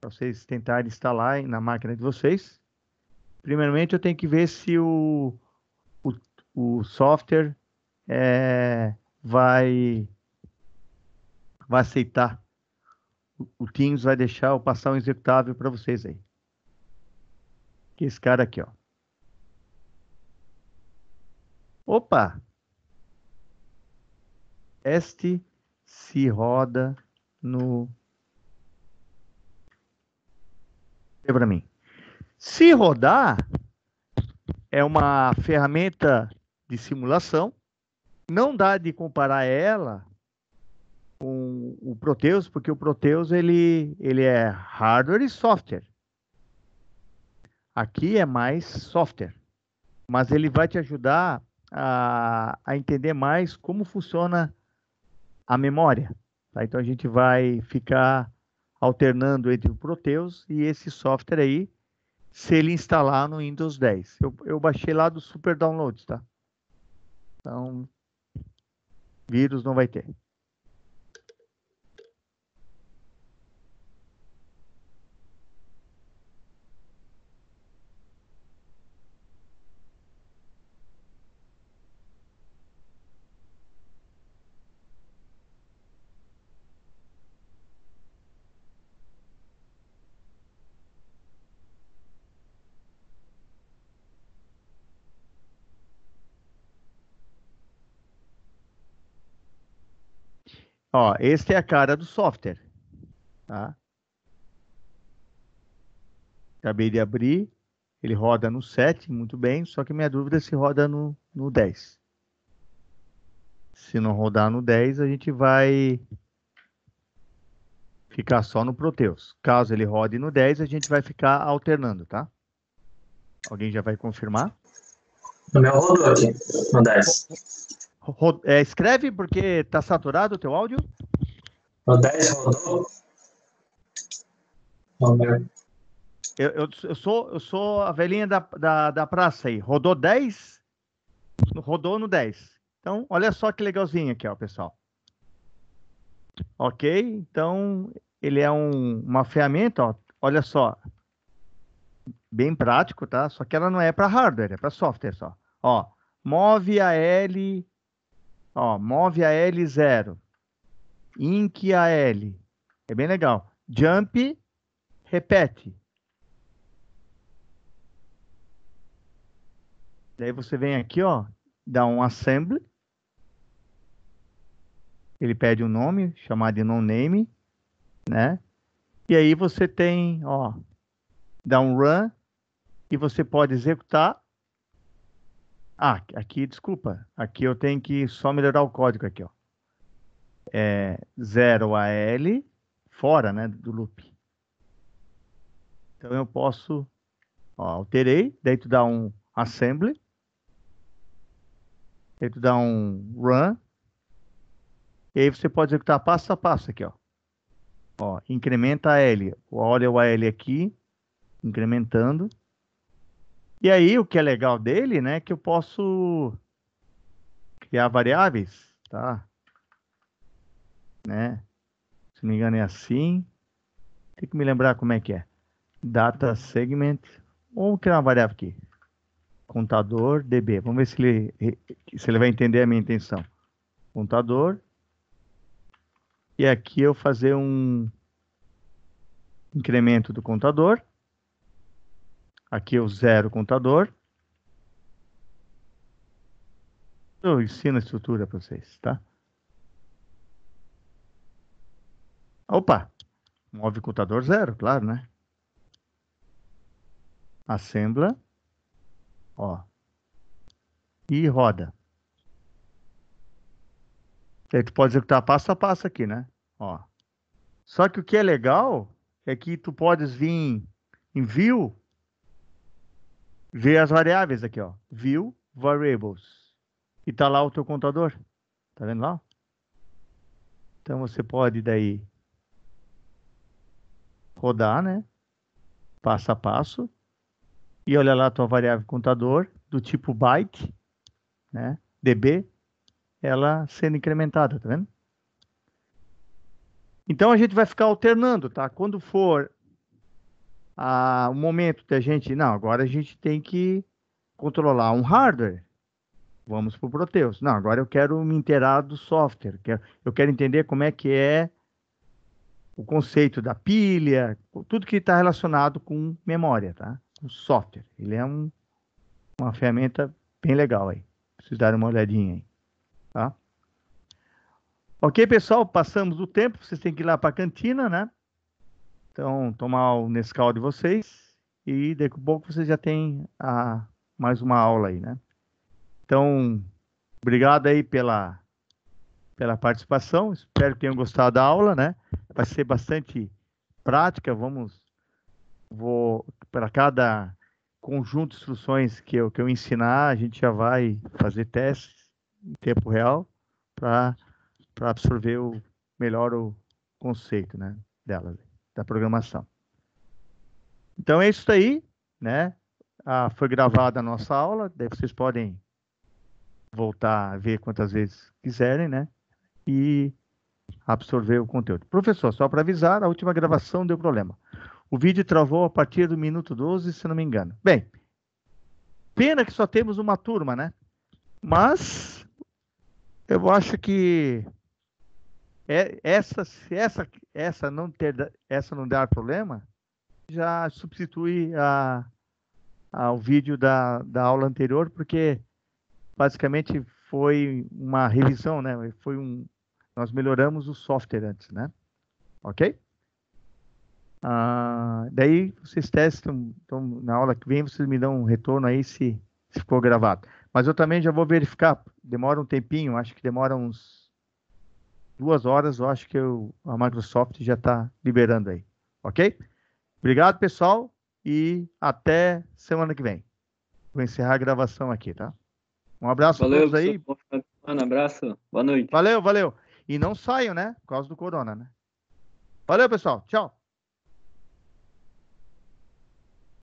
para vocês tentarem instalar na máquina de vocês. Primeiramente, eu tenho que ver se o, o, o software é, vai, vai aceitar. O, o Teams vai deixar eu passar um executável para vocês aí. Que esse cara aqui, ó. Opa! Este se roda no. para mim. Se rodar, é uma ferramenta de simulação. Não dá de comparar ela com o Proteus, porque o Proteus ele, ele é hardware e software. Aqui é mais software, mas ele vai te ajudar a, a entender mais como funciona a memória. Tá? Então a gente vai ficar alternando entre o Proteus e esse software aí, se ele instalar no Windows 10. Eu, eu baixei lá do Super Downloads, tá? Então, vírus não vai ter. Ó, esta é a cara do software, tá? Acabei de abrir, ele roda no 7, muito bem, só que minha dúvida é se roda no, no 10. Se não rodar no 10, a gente vai ficar só no Proteus. Caso ele rode no 10, a gente vai ficar alternando, tá? Alguém já vai confirmar? O meu rodou aqui, no 10. É, escreve porque está saturado o teu áudio? O 10 rodou. Eu, eu, eu, sou, eu sou a velhinha da, da, da praça aí. Rodou 10? Rodou no 10. Então, olha só que legalzinho aqui, ó, pessoal. Ok? Então, ele é um, uma ferramenta, ó, olha só. Bem prático, tá? Só que ela não é para hardware, é para software só. Ó, move a L Ó, move a L 0. Inc a L. É bem legal. Jump, repete. Daí você vem aqui, ó, dá um assembly. Ele pede um nome, chamado de non-name, né? E aí você tem, ó, dá um run e você pode executar ah, aqui, desculpa. Aqui eu tenho que só melhorar o código aqui, ó. É 0 AL fora, né, do loop. Então eu posso, ó, alterei, daí tu dá um assembly, daí tu dá um run, e aí você pode executar passo a passo aqui, ó. Ó, incrementa a L. Olha o AL aqui, incrementando. E aí, o que é legal dele, né, é que eu posso criar variáveis, tá? Né? Se não me engano é assim. Tem que me lembrar como é que é. Data segment. Vamos criar uma variável aqui. Contador DB. Vamos ver se ele, se ele vai entender a minha intenção. Contador. E aqui eu fazer um incremento do contador. Aqui é o zero contador. Eu ensino a estrutura para vocês, tá? Opa! Move contador zero, claro, né? Assembla. Ó. E roda. Aí tu pode executar passo a passo aqui, né? Ó. Só que o que é legal é que tu podes vir em view, ver as variáveis aqui, ó. View variables. E tá lá o teu contador. Tá vendo lá? Então você pode daí rodar, né? Passo a passo. E olha lá a tua variável contador do tipo byte, né? DB, ela sendo incrementada, tá vendo? Então a gente vai ficar alternando, tá? Quando for a, o momento da gente, não, agora a gente tem que controlar um hardware. Vamos para o Proteus. Não, agora eu quero me inteirar do software. eu quero entender como é que é o conceito da pilha, tudo que está relacionado com memória, tá? O software. Ele é um, uma ferramenta bem legal aí. Preciso dar uma olhadinha aí, tá? Ok, pessoal, passamos o tempo. Vocês têm que ir lá para a cantina, né? Então, tomar o Nescau de vocês e daqui a pouco vocês já têm a, mais uma aula aí, né? Então, obrigado aí pela, pela participação. Espero que tenham gostado da aula, né? Vai ser bastante prática. Vamos, vou para cada conjunto de instruções que eu, que eu ensinar, a gente já vai fazer testes em tempo real para absorver o melhor o conceito, né, delas da programação. Então é isso aí, né? Ah, foi gravada a nossa aula, daí vocês podem voltar a ver quantas vezes quiserem, né? E absorver o conteúdo. Professor, só para avisar, a última gravação deu problema. O vídeo travou a partir do minuto 12, se não me engano. Bem, pena que só temos uma turma, né? Mas eu acho que é, essa, essa, essa não ter, essa não dar problema, já substitui a, a, o vídeo da, da aula anterior, porque basicamente foi uma revisão, né? Foi um, nós melhoramos o software antes, né? Ok? Ah, daí vocês testam, então na aula que vem vocês me dão um retorno aí se, se ficou gravado. Mas eu também já vou verificar, demora um tempinho, acho que demora uns duas horas, eu acho que eu, a Microsoft já está liberando aí. Ok? Obrigado, pessoal, e até semana que vem. Vou encerrar a gravação aqui, tá? Um abraço valeu, a todos aí. Um abraço, boa noite. Valeu, valeu. E não saiam, né? Por causa do corona, né? Valeu, pessoal. Tchau.